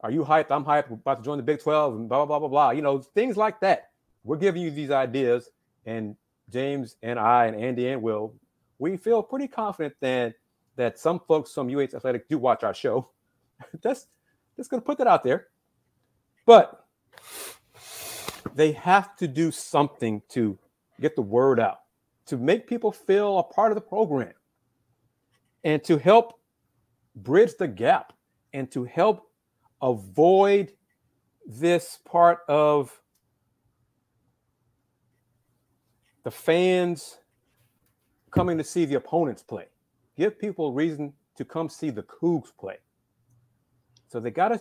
are you hyped? I'm hyped. We're about to join the Big 12 and blah blah blah blah. You know things like that. We're giving you these ideas, and James and I and Andy and Will, we feel pretty confident that that some folks from UH Athletic do watch our show just just gonna put that out there. But they have to do something to get the word out, to make people feel a part of the program, and to help bridge the gap and to help avoid this part of the fans coming to see the opponents play. Give people reason to come see the Cougs play. So they got to,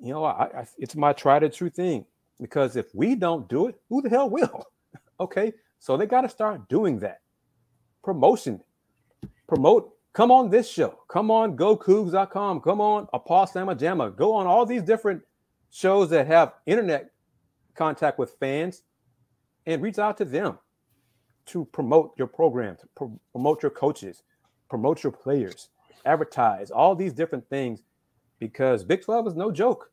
you know, I, I, it's my tried and true thing because if we don't do it, who the hell will? okay, so they got to start doing that. Promotion, promote. Come on this show. Come on GoCougs.com. Come on a Paul Samajama. Go on all these different shows that have internet contact with fans and reach out to them to promote your program, to pro- promote your coaches, promote your players, advertise, all these different things because Big 12 is no joke.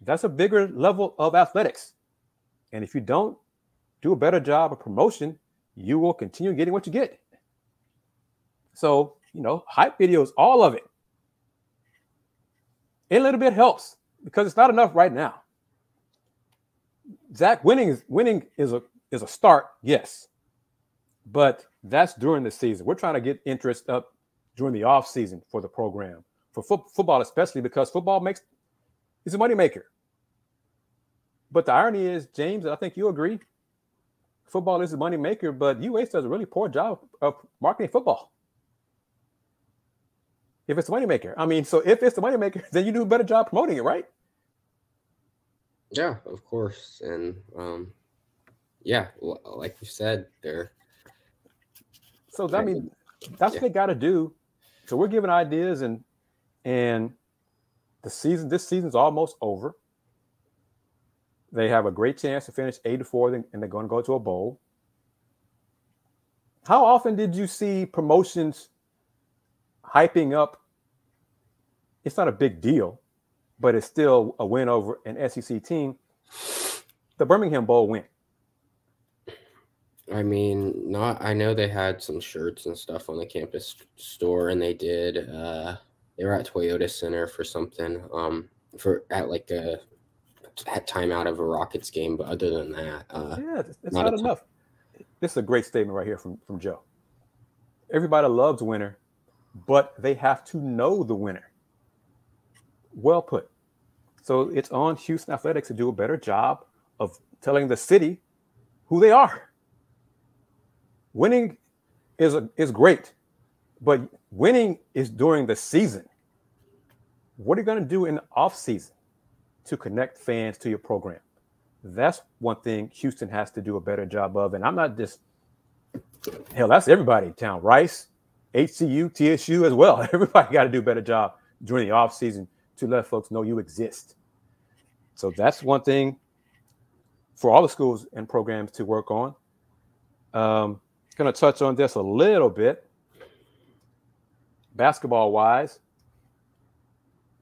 That's a bigger level of athletics. And if you don't do a better job of promotion, you will continue getting what you get. So, you know, hype videos, all of it. A little bit helps because it's not enough right now. Zach, winning is winning is a is a start, yes. But that's during the season. We're trying to get interest up during the off season for the program, for fo- football especially because football makes is a moneymaker. But the irony is, James, I think you agree, football is a moneymaker, but UH does a really poor job of marketing football. If it's a moneymaker. I mean, so if it's the moneymaker, then you do a better job promoting it, right? Yeah, of course. And um yeah, like you said, they're so I mean that's yeah. what they got to do. So we're giving ideas and and the season this season's almost over. They have a great chance to finish eight to four, and they're going to go to a bowl. How often did you see promotions hyping up? It's not a big deal, but it's still a win over an SEC team. The Birmingham Bowl win. I mean, not. I know they had some shirts and stuff on the campus store, and they did. Uh, they were at Toyota Center for something. Um, for at like a at time out of a Rockets game, but other than that, uh, yeah, it's not, not enough. This is a great statement right here from from Joe. Everybody loves winner, but they have to know the winner. Well put. So it's on Houston Athletics to do a better job of telling the city who they are winning is a, is great, but winning is during the season. What are you going to do in the off season to connect fans to your program? That's one thing Houston has to do a better job of. And I'm not just hell, that's everybody in town. Rice, HCU, TSU as well. Everybody got to do a better job during the off season to let folks know you exist. So that's one thing for all the schools and programs to work on. Um, going to touch on this a little bit. Basketball wise,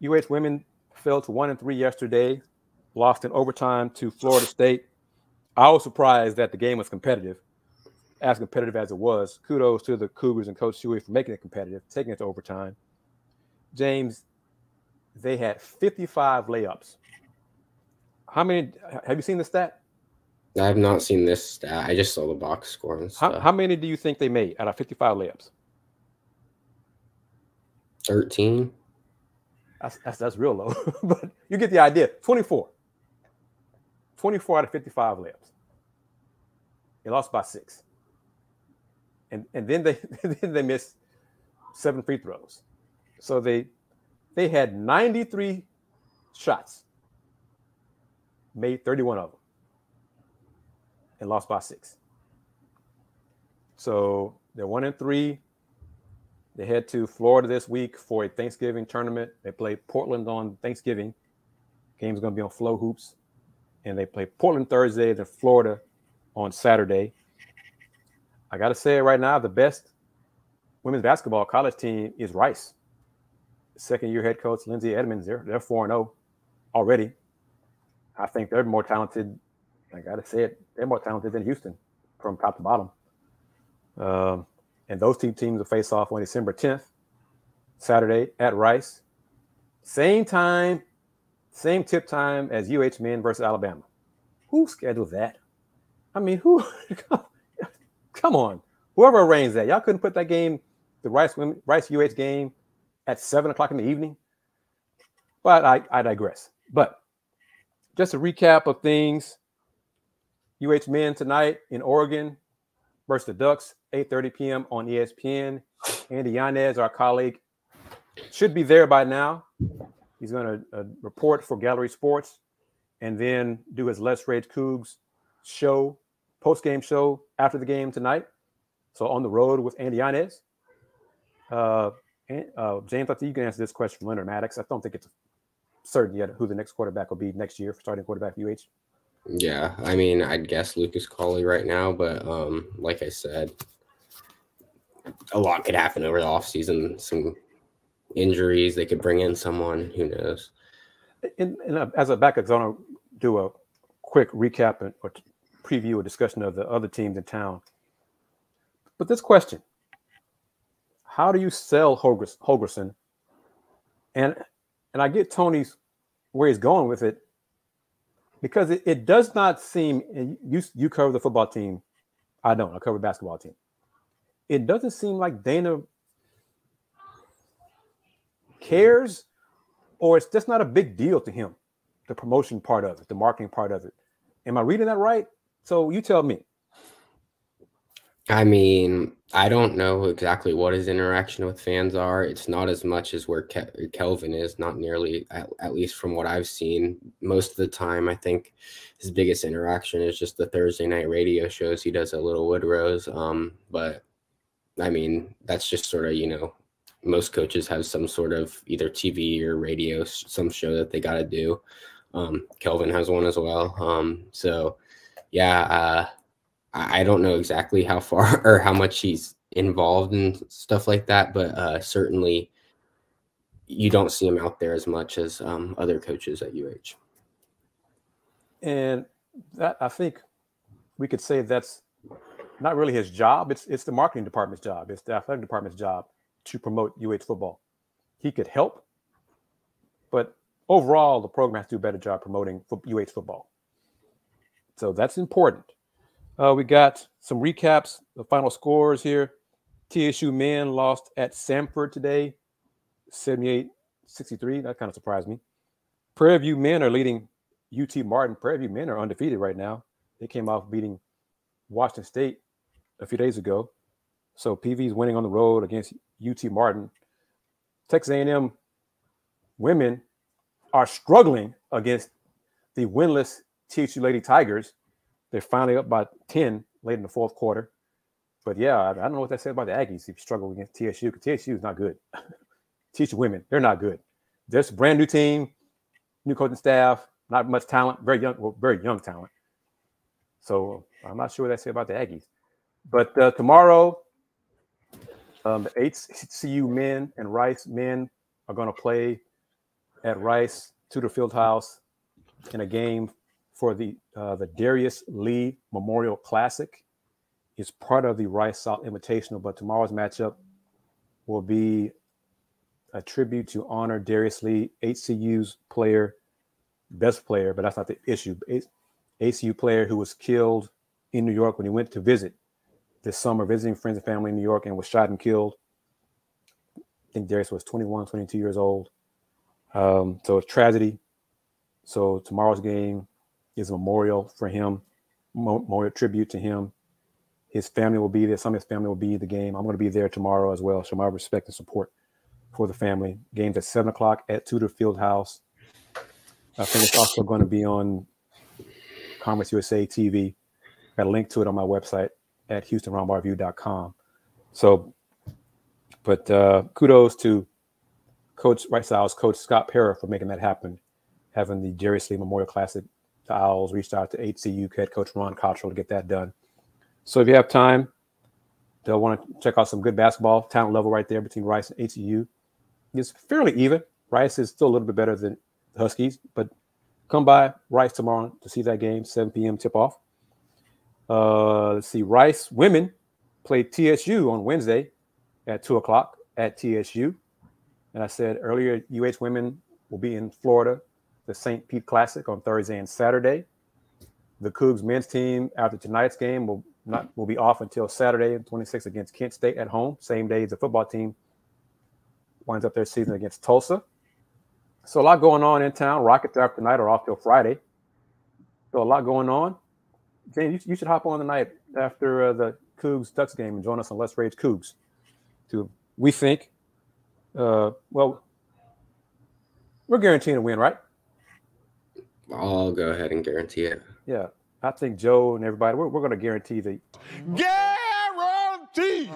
UH women fell to one and three yesterday, lost in overtime to Florida State. I was surprised that the game was competitive, as competitive as it was. Kudos to the Cougars and Coach Hughey for making it competitive, taking it to overtime. James, they had 55 layups. How many have you seen the stat? I have not seen this stat. I just saw the box score. How, how many do you think they made out of 55 layups? 13. That's, that's, that's real low, but you get the idea. 24. 24 out of 55 layups. They lost by six. And, and then they then they missed seven free throws. So they they had 93 shots, made 31 of them and lost by six. So they're one and three. They head to Florida this week for a Thanksgiving tournament. They play Portland on Thanksgiving. Game's going to be on FloHoops. And they play Portland Thursday, then Florida on Saturday. I got to say right now the best women's basketball college team is Rice. Second year head coach Lindsay Edmonds, they're, they're 4 0 already. I think they're more talented I gotta say it, they're more talented than Houston from top to bottom. Um, and those two teams will face off on December 10th, Saturday at Rice. Same time, same tip time as UH men versus Alabama. Who scheduled that? I mean, who? come on, whoever arranged that, y'all couldn't put that game, the Rice women, Rice UH game, at seven o'clock in the evening. But I, I digress. But just a recap of things. UH men tonight in Oregon versus the Ducks, 8:30 p.m. on ESPN. Andy Yanez, our colleague, should be there by now. He's going to uh, report for Gallery Sports and then do his Let's Rage Cougs show, post game show after the game tonight. So on the road with Andy Yanez. Uh, and, uh, James, I think you can answer this question from Leonard Maddox. I don't think it's certain yet who the next quarterback will be next year for starting quarterback UH. Yeah, I mean, I'd guess Lucas Coley right now, but um, like I said, a lot could happen over the offseason. Some injuries. They could bring in someone. Who knows? And, and uh, as a backup, I want to do a quick recap and, or preview a discussion of the other teams in town. But this question how do you sell Holgorsen? And and I get Tony's where he's going with it because it, it does not seem you you cover the football team. I don't. I cover basketball team. It doesn't seem like Dana cares, or it's just not a big deal to him. The promotion part of it, the marketing part of it. Am I reading that right? So you tell me. I mean, I don't know exactly what his interaction with fans are. It's not as much as where Ke- Kelvin is, not nearly, at, at, least from what I've seen. Most of the time, I think his biggest interaction is just the Thursday night radio shows he does at Little Woodrow's. Um, but I mean, that's just sort of, you know, most coaches have some sort of either TV or radio, some show that they got to do. Um, Kelvin has one as well. Um, so, yeah, uh, I don't know exactly how far or how much he's involved in stuff like that, but uh, certainly you don't see him out there as much as um, other coaches at UH. And that I think we could say that's not really his job. It's it's the marketing department's job. It's the athletic department's job to promote UH football. He could help, but overall, the program has to do a better job promoting UH football. So that's important. Uh, we got some recaps, the final scores here. TSU men lost at Samford today, 78 63. That kind of surprised me. Prairie View men are leading UT Martin. Prairie View men are undefeated right now. They came off beating Washington State a few days ago. So PV is winning on the road against UT Martin. Texas A&M women are struggling against the winless TSU Lady Tigers. They're finally up by 10 late in the fourth quarter. But yeah, I, don't know what that said about the Aggies. If you struggle against TSU, because TSU is not good. TSU women, they're not good. A brand new team, new coaching staff, not much talent, very young, well, very young talent. So I'm not sure what that said about the Aggies. But uh, tomorrow, um, the HCU men and Rice men are going to play at Rice Tudor Fieldhouse in a game for the uh, the Darius Lee Memorial Classic. It's part of the Rice Salt Invitational, but tomorrow's matchup will be a tribute to honor Darius Lee, HCU's player, best player, but that's not the issue. HCU player who was killed in New York when he went to visit this summer, visiting friends and family in New York, and was shot and killed. I think Darius was 21, 22 years old. Um, so it's tragedy. So tomorrow's game is a memorial for him, memorial tribute to him. His family will be there. Some of his family will be the game. I'm going to be there tomorrow as well. Show my respect and support for the family. Games at seven o'clock at Tudor Field House. I think it's also going to be on Conference USA TV. I Got a link to it on my website at HoustonRoundballReview.com. So, but uh, kudos to Coach Rice Owls, Coach Scott Pera for making that happen, having the Darius Lee Memorial Classic. The Owls reached out to HCU head coach Ron Cottrell to get that done. So if you have time, they'll want to check out some good basketball talent level right there between Rice and HCU. It's fairly even. Rice is still a little bit better than the Huskies, but come by Rice tomorrow to see that game, 7 p.m. tip off. Uh, let's see, Rice women play TSU on Wednesday at 2 o'clock at TSU. And I said earlier, UH women will be in Florida, the St. Pete Classic on Thursday and Saturday. The Cougs men's team after tonight's game will not will be off until Saturday, 26 against Kent State at home, same day as the football team winds up their season against Tulsa. So a lot going on in town. Rockets after tonight are off till Friday. So a lot going on. James, you, you should hop on tonight after uh, the Cougs Ducks game and join us on Let's Rage Cougs. To we think, uh, well, we're guaranteeing a win, right? I'll go ahead and guarantee it. Yeah, I think Joe and everybody, we're, we're going to guarantee the guarantee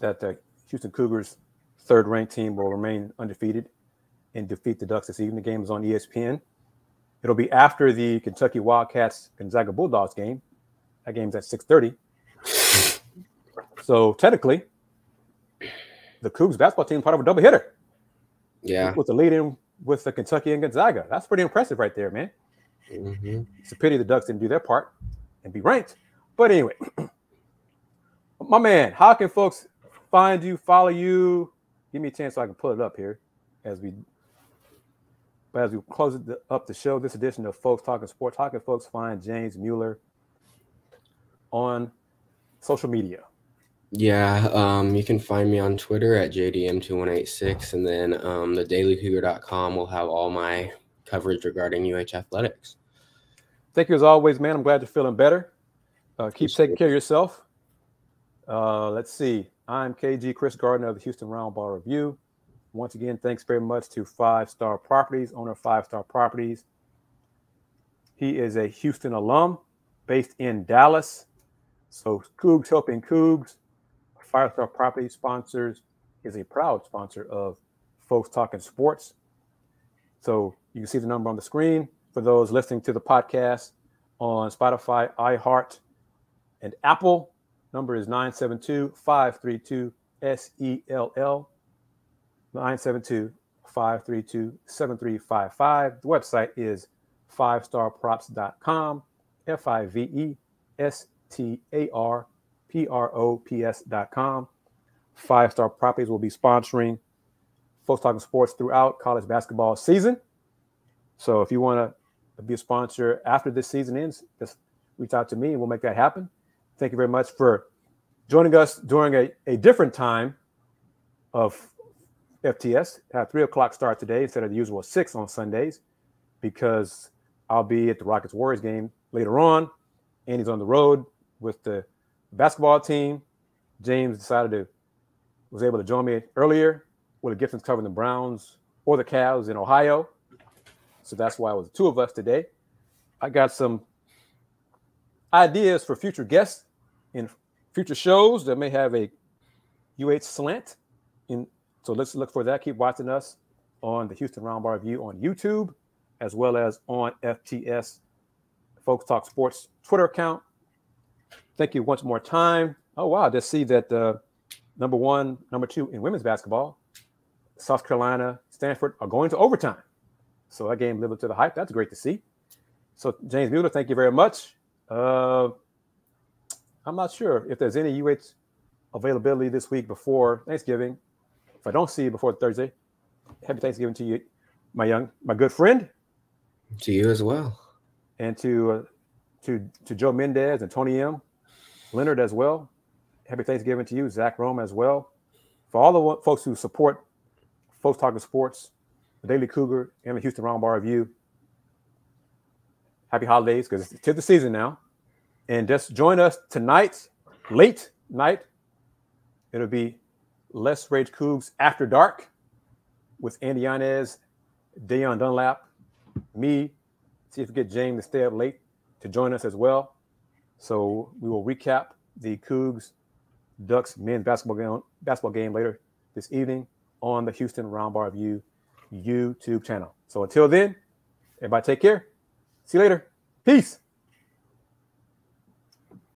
that the Houston Cougars third ranked team will remain undefeated and defeat the Ducks this evening. The game is on ESPN. It'll be after the Kentucky Wildcats Gonzaga Bulldogs game. That game's at 6:30. so technically, the Cougs basketball team part of a double hitter. Yeah. With the lead in with the Kentucky and Gonzaga. That's pretty impressive right there, man. Mm-hmm. It's a pity the Ducks didn't do their part and be ranked. But anyway, my man, how can folks find you, follow you? Give me a chance so I can pull it up here as we as we close up the show. This edition of Folks Talking Sports. How can folks find James Mueller on social media? Yeah, um, you can find me on Twitter at JDM2186, and then um, the dailycougar.com will have all my coverage regarding UH athletics. Thank you as always, man. I'm glad you're feeling better. Uh, keep taking care of yourself. Uh, let's see. I'm KG Kris Gardner of the Houston Roundball Review. Once again, thanks very much to Five Star Properties, owner of Five Star Properties. He is a Houston alum based in Dallas. So Cougs helping Cougs. Five Star Property sponsors is a proud sponsor of Folks Talking Sports. So you can see the number on the screen for those listening to the podcast on Spotify, iHeart, and Apple. Number is 972 532 SELL. 972 532 7355. The website is fivestarprops.com, F I V E S T A R P R O P S.com. Five Star Properties will be sponsoring Folks Talking Sports throughout college basketball season. So if you want to be a sponsor after this season ends, just reach out to me and we'll make that happen. Thank you very much for joining us during a, a different time of FTS. At three o'clock start today instead of the usual six on Sundays because I'll be at the Rockets Warriors game later on. and he's on the road with the basketball team. James decided to was able to join me earlier with the Gibsons covering the Browns or the Cavs in Ohio. So that's why it was two of us today. I got some ideas for future guests in future shows that may have a UH slant. In so let's look for that. Keep watching us on the Houston Roundball Review on YouTube, as well as on FTS Folks Talk Sports Twitter account. Thank you once more time. Oh wow, just see that uh, number one, number two in women's basketball, South Carolina, Stanford are going to overtime. So that game lived up to the hype. That's great to see. So James Mueller, thank you very much. Uh, I'm not sure if there's any UH availability this week before Thanksgiving. If I don't see you before Thursday, happy Thanksgiving to you, my young, my good friend. To you as well, and to uh, to to Joe Mendez and Tony M, Leonard as well. Happy Thanksgiving to you, Zach Rome as well. For all the folks who support folks talking sports, the Daily Cougar, and the Houston Roundball Review. Happy holidays because it's to the season now. And just join us tonight, late night. It'll be Less Rage Cougs After Dark with Andy Yanez, Dayon Dunlap, me. See if we get James to stay up late to join us as well. So we will recap the Cougs Ducks men's basketball game, basketball game later this evening on the Houston Roundball Review YouTube channel. So until then, everybody take care. See you later. Peace.